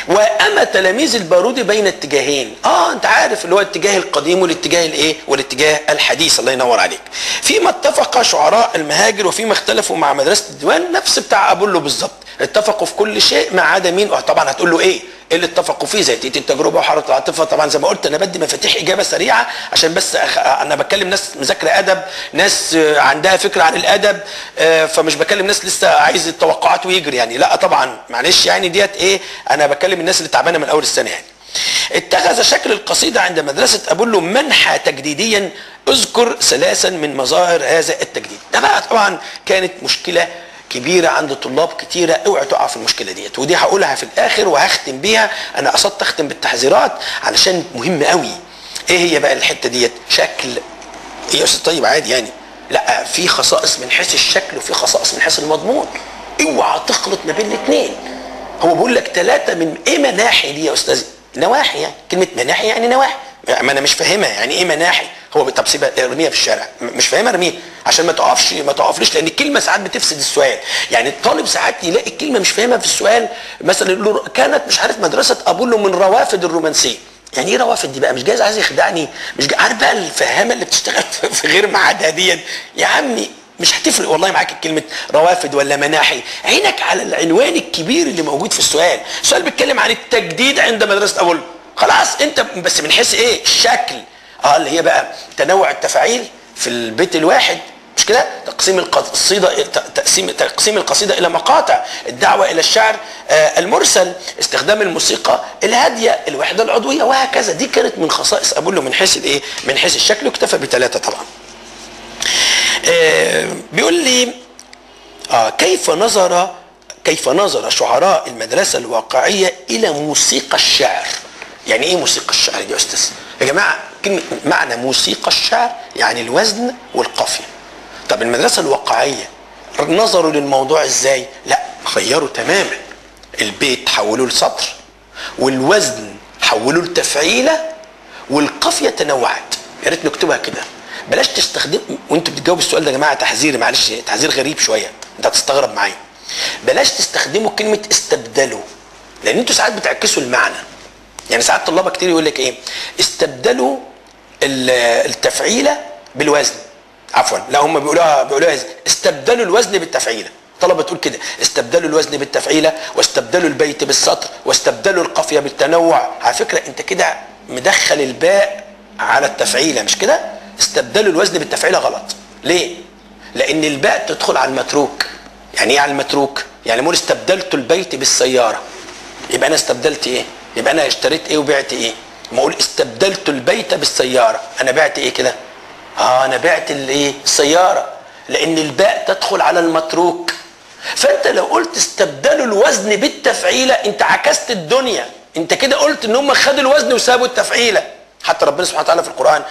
وأما تلاميذ البارودي بين اتجاهين؟ آه أنت عارف اللي هو الاتجاه القديم والاتجاه الإيه والاتجاه الحديث. الله ينور عليك. فيما اتفق شعراء المهاجر وفيما اختلفوا مع مدرسة الديوان نفس بتاع أبولو بالظبط. اتفقوا في كل شيء ما عدا مين؟ طبعا هتقول له إيه؟ اللي اتفقوا فيه زي تيتي التجربة وحارة العاطفة. طبعا زي ما قلت أنا بدي مفاتيح إجابة سريعة عشان بس أخ... أنا بكلم ناس مذاكرة أدب ناس عندها فكرة عن الأدب فمش بكلم ناس لسه عايز التوقعات ويجري يعني. لا طبعا معلش يعني ديت إيه أنا بكلم الناس اللي تعبانة من أول السنة يعني. اتخذ شكل القصيدة عند مدرسة أبولو منحى تجديديا اذكر ثلاثا من مظاهر هذا التجديد. ده بقى طبعا كانت مشكلة كبيرة عند طلاب كتيرة اوعى تقع في المشكلة ديت. ودي هقولها في الآخر وهختم بيها. أنا قصدت أختم بالتحذيرات علشان مهم قوي. إيه هي بقى الحتة ديت؟ شكل. إيه يا أستاذ؟ طيب عادي يعني. لا في خصائص من حيث الشكل وفي خصائص من حيث المضمون. اوعى تخلط ما بين الاثنين هو بيقول لك ثلاثة من إيه مناحي دي يا أستاذ؟ نواحي يعني. كلمة مناحي يعني نواحي. ما أنا مش فاهمها. يعني إيه مناحي؟ هو طب سيبها ارميها في الشارع. مش فاهمها ارميها. عشان ما تقفش ما تقفليش لأن الكلمة ساعات بتفسد السؤال. يعني الطالب ساعات يلاقي الكلمة مش فاهمها في السؤال. مثلا يقول له كانت مش عارف مدرسة ابولو من روافد الرومانسية. يعني إيه روافد دي بقى؟ مش جايز عايز يخدعني. مش جاي عارف بقى الفهامة اللي بتشتغل [LAUGHS] في- غير ميعادها دي. يا عمي مش هتفرق. والله معاك كلمة روافد ولا مناحي. عينك على العنوان الكبير اللي موجود في السؤال. السؤال بيتكلم عن التجديد عند مدرسة أبولو خلاص أنت بس من حيث إيه؟ الشكل آه اللي هي بقى تنوع التفاعيل. في البيت الواحد مش كده؟ تقسيم القصيدة تقسيم تقسيم القصيدة إلى مقاطع الدعوة إلى الشعر آه المرسل استخدام الموسيقى الهادية الوحدة العضوية وهكذا. دي كانت من خصائص أبولو من حيث الإيه من حيث الشكل واكتفى بثلاثة طبعا. آه بيقول لي آه كيف نظر كيف نظر شعراء المدرسة الواقعية إلى موسيقى الشعر؟ يعني إيه موسيقى الشعر يا أستاذ؟ يا جماعة كلمة معنى موسيقى الشعر يعني الوزن والقافية. طب المدرسة الواقعية نظروا للموضوع إزاي؟ لا غيروا تماما. البيت حولوه لسطر والوزن حولوه لتفعيلة والقافية تنوعت. يا ريت نكتبها كده. بلاش تستخدم وانتوا بتجاوب السؤال ده يا جماعة تحذير معلش تحذير غريب شوية. انت هتستغرب معايا. بلاش تستخدموا كلمة استبدلوا لأن أنتوا ساعات بتعكسوا المعنى. يعني ساعات طلابة كتير يقول لك إيه؟ استبدلوا التفعيلة بالوزن. عفوا. لا هم بيقولوها بيقولوها استبدلوا الوزن بالتفعيلة. طلبة تقول كده استبدلوا الوزن بالتفعيلة واستبدلوا البيت بالسطر واستبدلوا القافية بالتنوع. على فكرة أنت كده مدخل الباء على التفعيلة مش كده؟ استبدلوا الوزن بالتفعيلة غلط. ليه؟ لأن الباء تدخل على المتروك. يعني إيه على المتروك؟ يعني مول استبدلت البيت بالسيارة. يبقى أنا استبدلت إيه؟ يبقى أنا اشتريت إيه وبعت إيه؟ ما أقول استبدلت البيت بالسيارة. أنا بعت إيه كده؟ آه أنا بعت الإيه؟ السيارة. لأن الباء تدخل على المتروك. فأنت لو قلت استبدلوا الوزن بالتفعيلة أنت عكست الدنيا. أنت كده قلت إن هم خدوا الوزن وسابوا التفعيلة. حتى ربنا سبحانه وتعالى في القرآن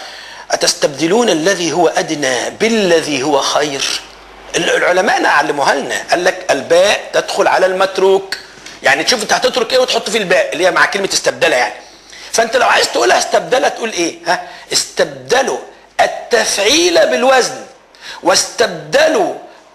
أتستبدلون الذي هو أدنى بالذي هو خير؟ العلماء علموها لنا. قال لك الباء تدخل على المتروك. يعني تشوف أنت هتترك إيه وتحط فيه الباء؟ اللي هي مع كلمة استبدلها يعني. فانت لو عايز تقولها استبدلها تقول إيه؟ ها؟ استبدلوا التفعيل بالوزن واستبدلوا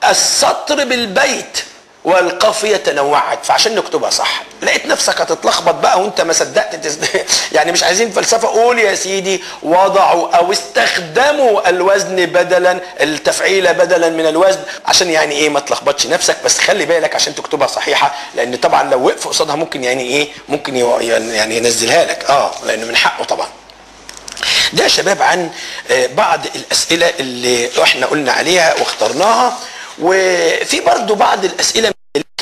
السطر بالبيت والقافية تنوعت فعشان نكتبها صح لقيت نفسك هتتلخبط بقى وانت ما صدقت تز... [LAUGHS] يعني مش عايزين فلسفة قول يا سيدي وضعوا أو استخدموا الوزن بدلا التفعيل بدلا من الوزن عشان يعني إيه ما تلخبطش نفسك بس خلي بالك عشان تكتبها صحيحة لأن طبعا لو وقف قصادها ممكن يعني إيه ممكن يعني ينزلها لك آه لأنه من حقه طبعا. ده يا شباب عن بعض الأسئلة اللي إحنا قلنا عليها واخترناها وفي برضو بعض الأسئلة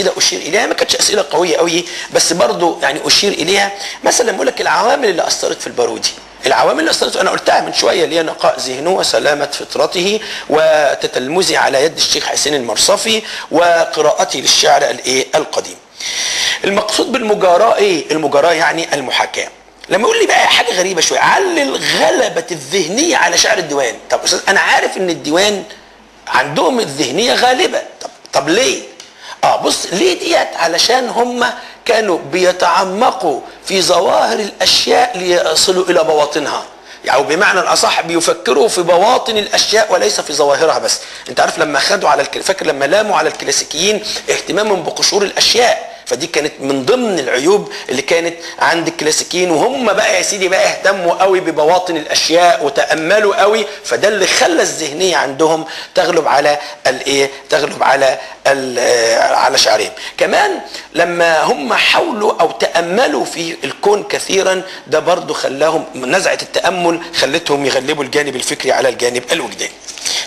كده أشير إليها. ما كانتش أسئلة قوية قوي بس برضو يعني أشير إليها. مثلا بقول لك العوامل اللي أثرت في البارودي. العوامل اللي أثرت أنا قلتها من شوية اللي هي نقاء ذهنه وسلامة فطرته وتتلمذه على يد الشيخ حسين المرصفي وقراءته للشعر الإيه؟ القديم. المقصود بالمجاراه إيه؟ المجاراه يعني المحاكاة. لما يقول لي بقى حاجة غريبة شوية علل غلبه الذهنية على شعر الديوان؟ طب أستاذ أنا عارف إن الديوان عندهم الذهنية غالبة. طب طب ليه؟ آه بص ليه ديت؟ علشان هم كانوا بيتعمقوا في ظواهر الأشياء ليصلوا إلى بواطنها. يعني بمعنى الأصح بيفكروا في بواطن الأشياء وليس في ظواهرها بس. أنت عارف لما خدوا على الكل... فاكر لما لاموا على الكلاسيكيين اهتمامهم بقشور الأشياء؟ فدي كانت من ضمن العيوب اللي كانت عند الكلاسيكيين وهم بقى يا سيدي بقى اهتموا قوي ببواطن الأشياء وتأملوا قوي فده اللي خلى الذهنية عندهم تغلب على الإيه؟ تغلب على على شعرهم. كمان لما هم حاولوا أو تأملوا في الكون كثيرا ده برضه خلاهم نزعة التأمل خلتهم يغلبوا الجانب الفكري على الجانب الوجداني.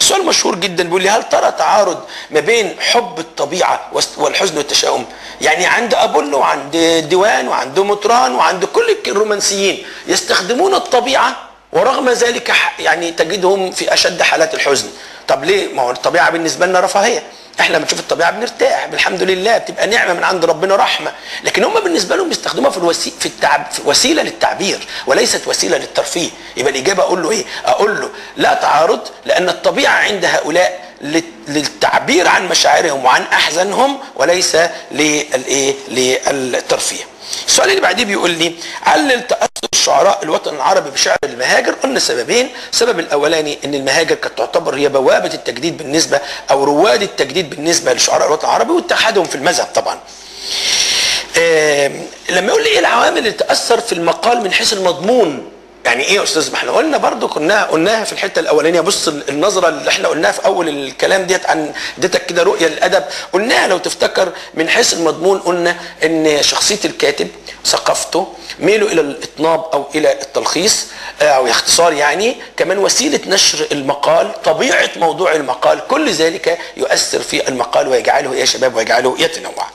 سؤال مشهور جدا بيقول لي هل ترى تعارض ما بين حب الطبيعة والحزن والتشاؤم؟ يعني عند ابولو وعند ديوان وعند مطران وعند كل الرومانسيين يستخدمون الطبيعة ورغم ذلك يعني تجدهم في أشد حالات الحزن. طب ليه؟ ما هو الطبيعة بالنسبة لنا رفاهية. إحنا لما نشوف الطبيعة بنرتاح بالحمد لله بتبقى نعمة من عند ربنا رحمة. لكن هم بالنسبة لهم بيستخدموها في الوسي... في, التعب... في وسيلة للتعبير وليست وسيلة للترفيه. يبقى الإجابة أقول له إيه؟ أقول له لا تعارض لأن الطبيعة عند هؤلاء للتعبير عن مشاعرهم وعن أحزانهم وليس للإيه؟ للترفيه. السؤال اللي بعديه بيقول لي علل تاثر الشعراء الوطن العربي بشعر المهاجر؟ قلنا سببين. السبب الأولاني إن المهاجر كانت تعتبر هي بوابة التجديد بالنسبة أو رواد التجديد بالنسبة لشعراء الوطن العربي واتحادهم في المذهب طبعا. لما يقول لي إيه العوامل اللي تأثر في المقال من حيث المضمون يعني إيه يا أستاذ ما إحنا قلنا برضو كنا قلناها في الحتة الأولانية. بص النظرة اللي إحنا قلناها في أول الكلام ديت عن اديتك كده رؤية للأدب. قلناها لو تفتكر من حيث المضمون قلنا إن شخصية الكاتب ثقافته ميله إلى الاطناب أو إلى التلخيص أو اختصار يعني كمان وسيلة نشر المقال طبيعة موضوع المقال. كل ذلك يؤثر في المقال ويجعله يا شباب ويجعله يتنوع.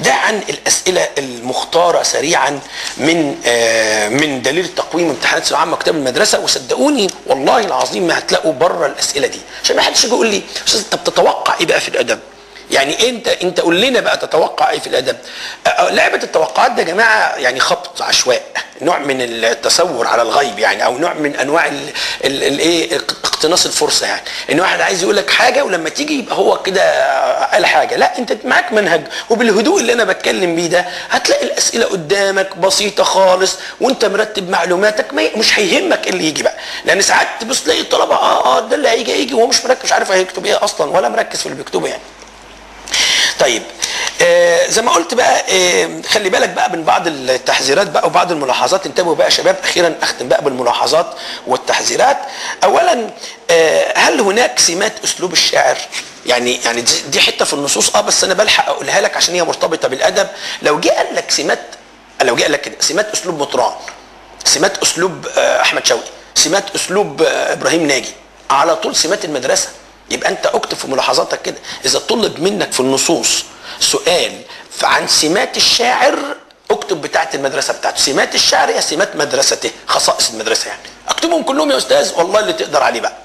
ده عن الأسئلة المختارة سريعا من آه من دليل تقويم امتحانات الثانويه العامه كتاب المدرسة وصدقوني والله العظيم ما هتلاقوا بره الأسئلة دي عشان ما حدش يجي يقول لي أستاذ طب تتوقع إيه بقى في الأدب؟ يعني انت انت قول لنا بقى تتوقع إيه في الادب؟ لعبة التوقعات ده يا جماعة يعني خبط عشواء نوع من التصور على الغيب يعني أو نوع من أنواع الايه اقتناص الفرصة يعني. إن واحد عايز يقول لك حاجة ولما تيجي يبقى هو كده قال حاجة. لا أنت معاك منهج. وبالهدوء اللي أنا بتكلم بيه ده هتلاقي الأسئلة قدامك بسيطة خالص وأنت مرتب معلوماتك مش هيهمك إيه اللي يجي بقى. لأن ساعات تبص تلاقي الطلبة آه آه ده اللي هيجي هيجي وهو مش مركز مش عارف هيكتب إيه أصلا ولا مركز في اللي بيكتبه يعني. طيب آه زي ما قلت بقى آه خلي بالك بقى من بعض التحذيرات بقى وبعض الملاحظات. انتبهوا بقى يا شباب أخيرا أختم بقى بالملاحظات والتحذيرات. اولا آه هل هناك سمات أسلوب الشاعر يعني يعني دي حتة في النصوص آه بس أنا بلحق أقولها لك عشان هي مرتبطة بالأدب. لو جه قال لك سمات لو جه قال لك كده سمات أسلوب مطران سمات أسلوب أحمد شوقي سمات أسلوب إبراهيم ناجي على طول سمات المدرسة. يبقى انت اكتب في ملاحظاتك كده. إذا طلب منك في النصوص سؤال عن سمات الشاعر اكتب بتاعة المدرسة بتاعته. سمات الشعر هي سمات مدرسته خصائص المدرسة يعني. اكتبهم كلهم يا أستاذ والله اللي تقدر عليه بقى.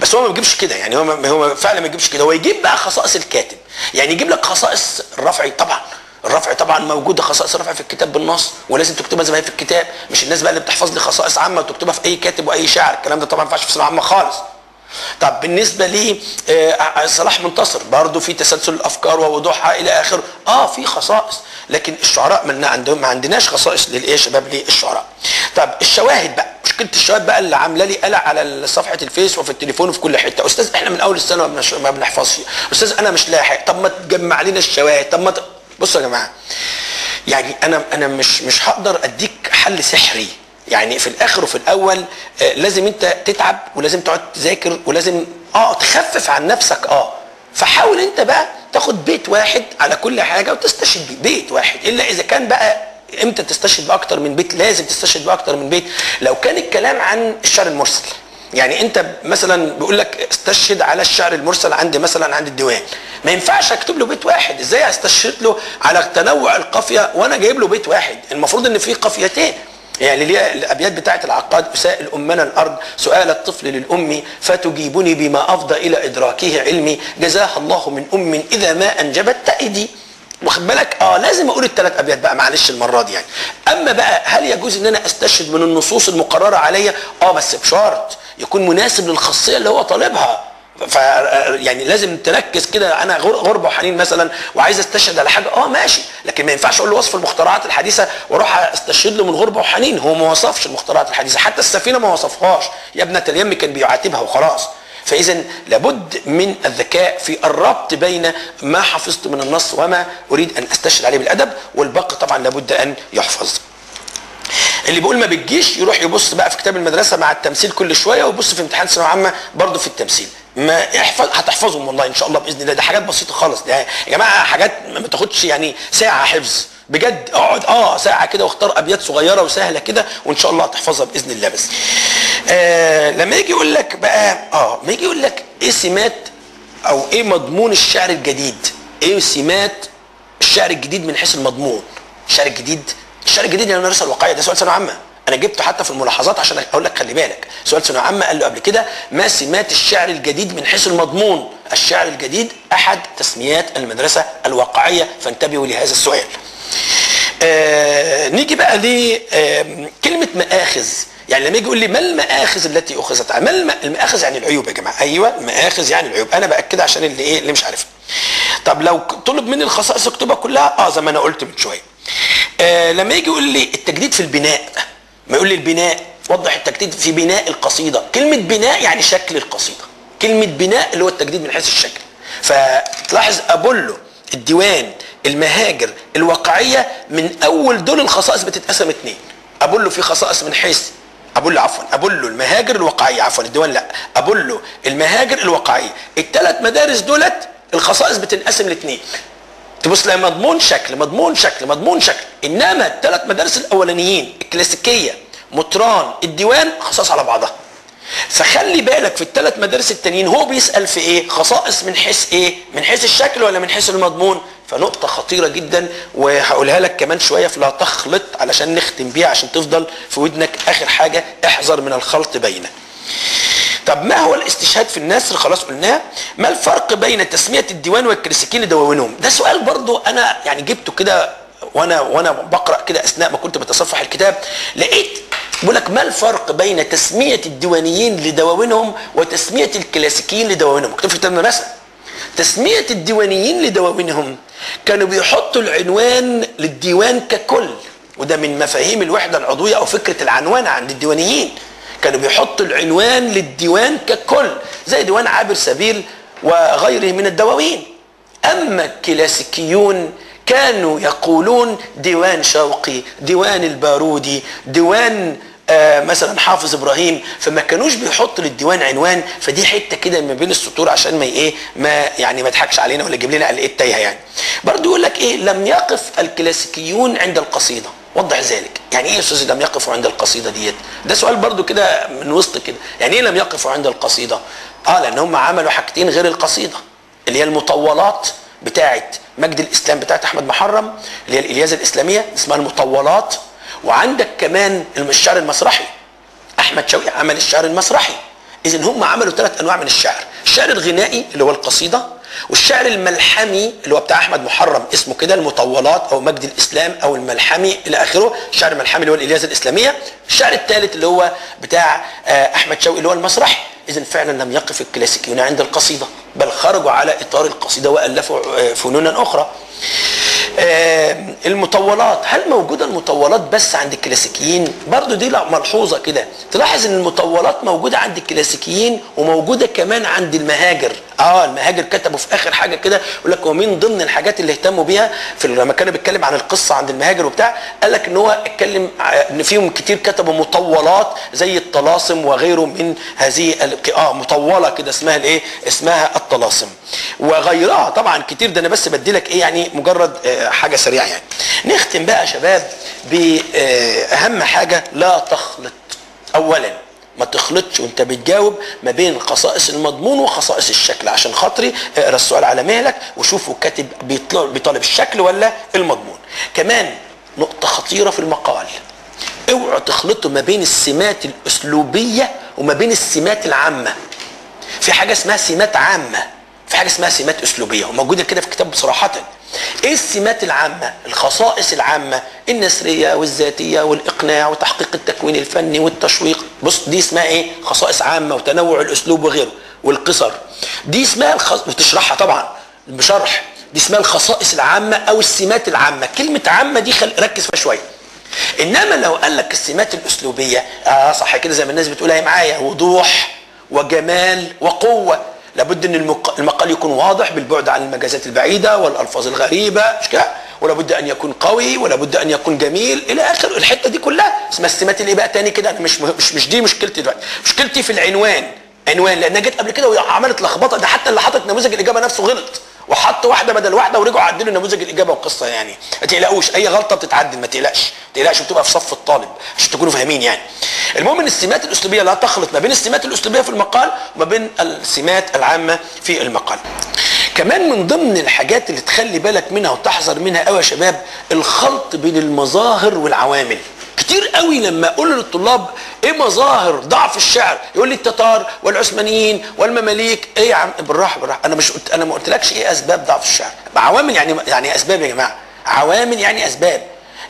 بس هو ما بيجيبش كده يعني هو هو فعلا ما بيجيبش كده. هو يجيب بقى خصائص الكاتب. يعني يجيب لك خصائص الرفعي طبعا. الرفع طبعا موجودة خصائص الرفع في الكتاب بالنص ولازم تكتبها زي ما هي في الكتاب. مش الناس بقى اللي بتحفظ لي خصائص عامة وتكتبها في أي كاتب وأي شاعر. الكلام ده طبعا ما ينفعش في ثانوية عامة خالص. طب بالنسبة لي صلاح منتصر برضه في تسلسل الأفكار ووضوحها إلى آخره. آه في خصائص لكن الشعراء ما عندهم ما عندناش خصائص للايه يا شباب للشعراء. طب الشواهد بقى مشكلة الشواهد بقى اللي عاملة لي قلق على صفحة الفيس وفي التليفون وفي كل حتة. أستاذ إحنا من أول السنة ما بنحفظش. أستاذ أنا مش لاحق. طب ما تجمع لنا الشواهد. طب ما ت... بصوا يا جماعة يعني أنا أنا مش مش هقدر أديك حل سحري. يعني في الآخر وفي الأول آه لازم أنت تتعب ولازم تقعد تذاكر ولازم آه تخفف عن نفسك آه. فحاول أنت بقى تاخد بيت واحد على كل حاجة وتستشهد بيه بيت واحد. إلا إذا كان بقى إمتى تستشهد بأكتر من بيت؟ لازم تستشهد بأكتر من بيت. لو كان الكلام عن الشعر المرسل يعني أنت مثلا بيقول لك استشهد على الشعر المرسل عندي مثلا عند الديوان. ما ينفعش أكتب له بيت واحد. إزاي استشهد له على تنوع القافية وأنا جايب له بيت واحد؟ المفروض إن في قافيتين. يعني اللي الأبيات بتاعت العقاد اسائل امنا الأرض؟ سؤال الطفل للأم فتجيبني بما أفضى إلى إدراكه علمي جزاها الله من أم إذا ما أنجبت تأدي واخد بالك؟ آه لازم أقول الثلاث أبيات بقى معلش المرة دي يعني. أما بقى هل يجوز إن أنا أستشهد من النصوص المقررة عليا؟ آه بس بشرط يكون مناسب للخاصية اللي هو طالبها. ف يعني لازم تركز كده. أنا غربه وحنين مثلا وعايز أستشهد على حاجة. آه ماشي. لكن ما ينفعش أقول له وصف المخترعات الحديثة وأروح أستشهد له من غربه وحنين. هو ما وصفش المخترعات الحديثة. حتى السفينة ما وصفهاش. يا ابنة اليم كان بيعاتبها وخلاص. فاذا لابد من الذكاء في الربط بين ما حفظت من النص وما أريد أن أستشهد عليه بالأدب. والباقي طبعا لابد أن يحفظ. اللي بيقول ما بتجيش يروح يبص بقى في كتاب المدرسة مع التمثيل كل شوية ويبص في امتحان ثانوية عامة برضه في التمثيل. ما احفظ هتحفظهم والله إن شاء الله بإذن الله. ده حاجات بسيطة خالص. ده يا جماعة حاجات ما تاخدش يعني ساعة حفظ. بجد اقعد آه ساعة كده واختار أبيات صغيرة وسهلة كده وإن شاء الله هتحفظها بإذن الله بس. آه لما يجي يقول لك بقى آه ما يجي يقول لك إيه سمات أو إيه مضمون الشعر الجديد؟ إيه سمات الشعر الجديد من حيث المضمون؟ الشعر الجديد الشعر الجديد يعني المدرسة الواقعية. ده سؤال ثانوية عامة. أنا جبته حتى في الملاحظات عشان أقول لك خلي بالك. سؤال ثانوية عامة قال له قبل كده ما سمات الشعر الجديد من حيث المضمون؟ الشعر الجديد أحد تسميات المدرسة الواقعية فانتبهوا لهذا السؤال. آه نيجي بقى لكلمه مآخذ. يعني لما يجي يقول لي ما المآخذ التي اخذت ما الم... المآخذ يعني العيوب يا جماعة. أيوه المآخذ يعني العيوب. أنا بأكد عشان اللي إيه اللي مش عارف. طب لو طلب مني الخصائص اكتبها كلها؟ آه زي ما أنا قلت من شوية. آه لما يجي يقول لي التجديد في البناء ما يقول لي البناء وضح التجديد في بناء القصيدة. كلمة بناء يعني شكل القصيدة. كلمة بناء اللي هو التجديد من حيث الشكل. فتلاحظ أبولو الديوان المهاجر الواقعية من أول دول الخصائص بتتقسم اتنين. أبولو في خصائص من حيث أبولو عفوا أبولو المهاجر الواقعيه عفوا الديوان لا. أبولو المهاجر الواقعيه الثلاث مدارس دولت الخصائص بتنقسم لاثنين تبص لها مضمون شكل مضمون شكل مضمون شكل. إنما الثلاث مدارس الأولانيين الكلاسيكية مطران الديوان خصائص على بعضها. فخلي بالك في الثلاث مدارس التانيين هو بيسأل في إيه؟ خصائص من حيث إيه؟ من حيث الشكل ولا من حيث المضمون؟ فنقطة خطيرة جدا وهقولها لك كمان شوية فلا تخلط علشان نختم بيها عشان تفضل في ودنك. آخر حاجة احذر من الخلط بينه طب ما هو الاستشهاد في النثر خلاص قلناه؟ ما الفرق بين تسمية الديوان والكلاسيكيين لدواوينهم ده سؤال برضو أنا يعني جبته كده وأنا وأنا بقرأ كده أثناء ما كنت بتصفح الكتاب. لقيت بيقول لك ما الفرق بين تسمية الديوانيين لدواوينهم وتسمية الكلاسيكيين لدواوينهم مكتوب في كتاب مثلا. تسمية الديوانيين لدواوينهم كانوا بيحطوا العنوان للديوان ككل. وده من مفاهيم الوحدة العضوية أو فكرة العنوان عند الديوانيين. كانوا بيحطوا العنوان للديوان ككل زي ديوان عابر سبيل وغيره من الدواوين. أما الكلاسيكيون كانوا يقولون ديوان شوقي ديوان البارودي ديوان آه مثلا حافظ إبراهيم فما كانوش بيحطوا للديوان عنوان. فدي حتة كده ما بين السطور عشان ما إيه ما يعني ما يضحكش علينا ولا يجيب لنا قلقه تايهه يعني. برضه يقول لك إيه لم يقف الكلاسيكيون عند القصيدة. وضح ذلك. يعني إيه يا أستاذ لم يقفوا عند القصيدة ديت؟ ده سؤال برضو كده من وسط كده. يعني إيه لم يقفوا عند القصيدة؟ آه لأن هم عملوا حاجتين غير القصيدة. اللي هي المطولات بتاعه مجد الإسلام بتاعه أحمد محرم اللي هي الالياذه الإسلامية اسمها المطولات وعندك كمان الشعر المسرحي. أحمد شوقي عمل الشعر المسرحي. اذا هم عملوا ثلاث أنواع من الشعر. الشعر الغنائي اللي هو القصيدة والشعر الملحمي اللي هو بتاع أحمد محرم اسمه كده المطولات أو مجد الإسلام أو الملحمي إلى آخره الشعر الملحمي اللي هو الالياذه الإسلامية. الشعر الثالث اللي هو بتاع أحمد شوقي اللي هو المسرحي اذا فعلا لم يقف الكلاسيكيون عند القصيدة بل خرجوا على إطار القصيدة وألفوا فنونا أخرى. المطولات. هل موجودة المطولات بس عند الكلاسيكيين؟ برضو دي ملحوظة كده. تلاحظ إن المطولات موجودة عند الكلاسيكيين وموجودة كمان عند المهاجر. آه المهاجر كتبوا في آخر حاجة كده يقول لك ومن ضمن الحاجات اللي اهتموا بيها في لما كانوا بيتكلم عن القصة عند المهاجر وبتاع؟ قال لك إن هو اتكلم إن فيهم كتير كتبوا مطولات زي الطلاسم وغيره من هذه آه مطولة كده اسمها الإيه؟ اسمها الطلاسم. وغيرها طبعا كتير ده أنا بس بدي لك إيه يعني مجرد حاجة سريعة يعني. نختم بقى يا شباب بأهم حاجة لا تخلط. اولا ما تخلطش وأنت بتجاوب ما بين خصائص المضمون وخصائص الشكل عشان خاطري اقرأ السؤال على مهلك وشوفوا كاتب بيطالب الشكل ولا المضمون. كمان نقطة خطيرة في المقال. اوعوا تخلطوا ما بين السمات الأسلوبية وما بين السمات العامة. في حاجة اسمها سمات عامة في حاجة اسمها سمات أسلوبية وموجودة كده في الكتاب صراحة إيه السمات العامة الخصائص العامة النثريه والذاتية والإقناع وتحقيق التكوين الفني والتشويق. بص دي اسمها إيه؟ خصائص عامة وتنوع الأسلوب وغيره والقصر. دي اسمها الخص... بتشرحها طبعا بشرح. دي اسمها الخصائص العامة أو السمات العامة. كلمة عامة دي خل... ركز فيها شوية. إنما لو قال لك السمات الأسلوبية آه صح كده زي ما الناس بتقول اهي معايا وضوح وجمال وقوة. لابد إن المقال يكون واضح بالبعد عن المجازات البعيدة والألفاظ الغريبة مش كده؟ ولابد أن يكون قوي ولابد أن يكون جميل إلى آخر الحتة دي كلها. اسمها السمات اللي بقى تاني كده أنا مش مش مش دي مشكلتي دلوقتي. مشكلتي في العنوان عنوان لأن جيت قبل كده وعملت لخبطة ده حتى اللي حاطط نموذج الإجابة نفسه غلط. وحط واحدة بدل واحدة ورجعوا عدلوا نموذج الإجابة والقصة يعني. ما تقلقوش أي غلطة بتتعدل ما تقلقش. ما تقلقش بتبقى في صف الطالب عشان تكونوا فاهمين يعني. المهم إن السمات الأسلوبية لا تخلط ما بين السمات الأسلوبية في المقال وما بين السمات العامة في المقال. كمان من ضمن الحاجات اللي تخلي بالك منها وتحذر منها قوي يا شباب الخلط بين المظاهر والعوامل. كتير قوي لما أقول للطلاب إيه مظاهر ضعف الشعر؟ يقول لي التتار والعثمانيين والمماليك. إيه يا عم؟ بالراحة بالراحة. أنا مش قلت أنا ما قلتلكش إيه أسباب ضعف الشعر. عوامل يعني يعني أسباب يا جماعة. عوامل يعني أسباب.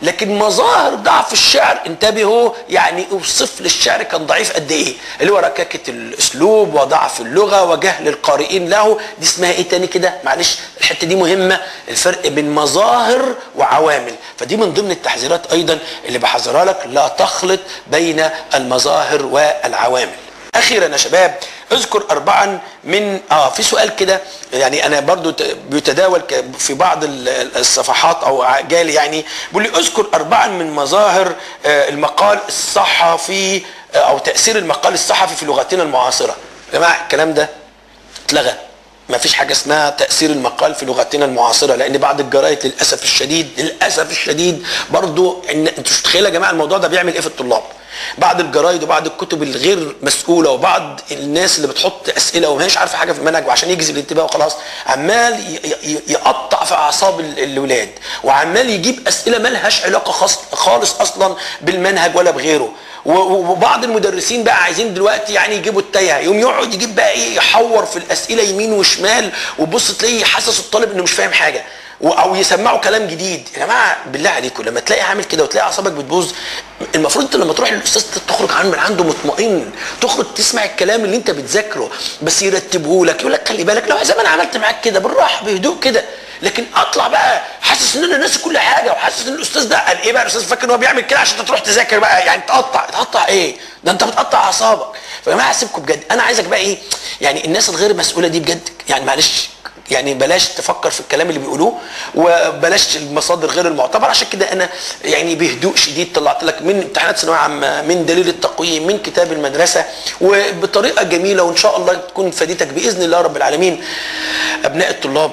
لكن مظاهر ضعف الشعر. انتبهوا يعني اوصف لي الشعر كان ضعيف قد إيه؟ اللي هو ركاكة الأسلوب وضعف اللغة وجهل القارئين له. دي اسمها إيه تاني كده؟ معلش الحتة دي مهمة. الفرق بين مظاهر وعوامل. فدي من ضمن التحذيرات أيضا اللي بحذرها لك. لا تخلط بين المظاهر والعوامل. أخيرا يا شباب اذكر اربعا من آه في سؤال كده يعني أنا برضو بيتداول في بعض ال- ال- الصفحات أو جالي يعني بيقول لي اذكر اربعا من مظاهر آه، المقال الصحفي آه، أو تأثير المقال الصحفي في لغتنا المعاصرة. يا جماعة الكلام ده اتلغى. ما فيش حاجة اسمها تأثير المقال في لغتنا المعاصرة لأن بعض الجرايد للأسف الشديد للأسف الشديد برضو ان أنتوا مش متخيلين يا جماعة الموضوع ده بيعمل إيه في الطلاب. بعض الجرايد وبعض الكتب الغير مسؤولة وبعض الناس اللي بتحط أسئلة وما هيش عارفة حاجة في المنهج وعشان يجذب الانتباه وخلاص عمال يقطع في أعصاب ال- الاولاد وعمال يجيب أسئلة مالهاش علاقة خالص أصلا بالمنهج ولا بغيره. وبعض المدرسين بقى عايزين دلوقتي يعني يجيبوا التايه يقوم يقعد يجيب بقى إيه يحور في الأسئلة يمين وشمال وبص تلاقيه يحسس الطالب إنه مش فاهم حاجة. أو يسمعوا كلام جديد. يا جماعة بالله عليكم لما تلاقي عامل كده وتلاقي أعصابك بتبوظ المفروض أنت لما تروح للأستاذ تخرج عنه من عنده مطمئن تخرج تسمع الكلام اللي أنت بتذاكره بس يرتبه لك يقول لك خلي بالك لو زي ما أنا عملت معاك كده بالراحة بهدوء كده لكن أطلع بقى حاسس إن أنا ناسي كل حاجة وحاسس إن الأستاذ ده قال إيه بقى؟ الأستاذ فاكر إن هو بيعمل كده عشان تروح تذاكر بقى يعني تقطع تقطع إيه؟ ده أنت بتقطع أعصابك. فيا جماعة سيبكم بجد. أنا عايزك بقى إيه؟ يعني الناس الغير مسؤولة دي بجد يعني معلش يعني بلاش تفكر في الكلام اللي بيقولوه وبلاش المصادر غير المعتبرة. عشان كده أنا يعني بهدوء شديد طلعت لك من امتحانات ثانوية عامة من دليل التقويم من كتاب المدرسة وبطريقة جميلة وإن شاء الله تكون فادتك بإذن الله رب العالمين. أبناء الطلاب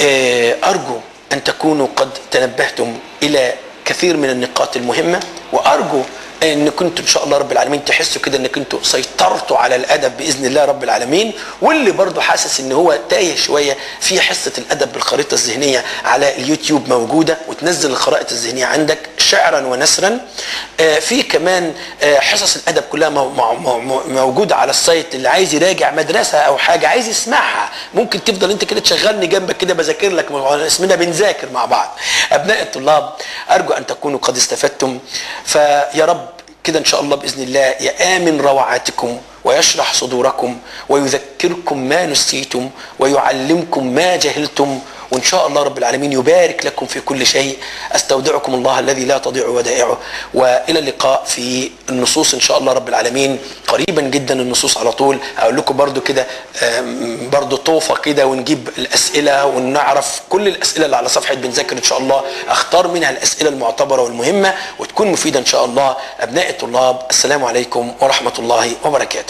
آه، أرجو أن تكونوا قد تنبهتم إلى كثير من النقاط المهمة وأرجو إن كنتوا إن شاء الله رب العالمين تحسوا كده ان كنتوا سيطرتوا على الأدب بإذن الله رب العالمين واللي برضه حاسس إن هو تايه شوية في حصة الأدب بالخريطة الذهنية على اليوتيوب موجودة وتنزل الخرائط الذهنية عندك شعرا ونثرا. آه، في كمان آه، حصص الأدب كلها مو- مو- مو- موجودة على السايت اللي عايز يراجع مدرسة أو حاجة عايز يسمعها. ممكن تفضل أنت كده تشغلني جنبك كده بذاكر لك اسمنا بنذاكر مع بعض. أبناء الطلاب أرجو أن تكونوا قد استفدتم. فيا رب كده إن شاء الله بإذن الله يآمن روعاتكم ويشرح صدوركم ويذكركم ما نسيتم ويعلمكم ما جهلتم وإن شاء الله رب العالمين يبارك لكم في كل شيء. أستودعكم الله الذي لا تضيع ودائعه. وإلى اللقاء في النصوص إن شاء الله رب العالمين. قريبا جدا النصوص على طول. أقول لكم برضو كده برضو طوفة كده ونجيب الأسئلة ونعرف كل الأسئلة اللي على صفحة بنذاكر إن شاء الله. أختار منها الأسئلة المعتبرة والمهمة وتكون مفيدة إن شاء الله. أبناء الطلاب السلام عليكم ورحمة الله وبركاته.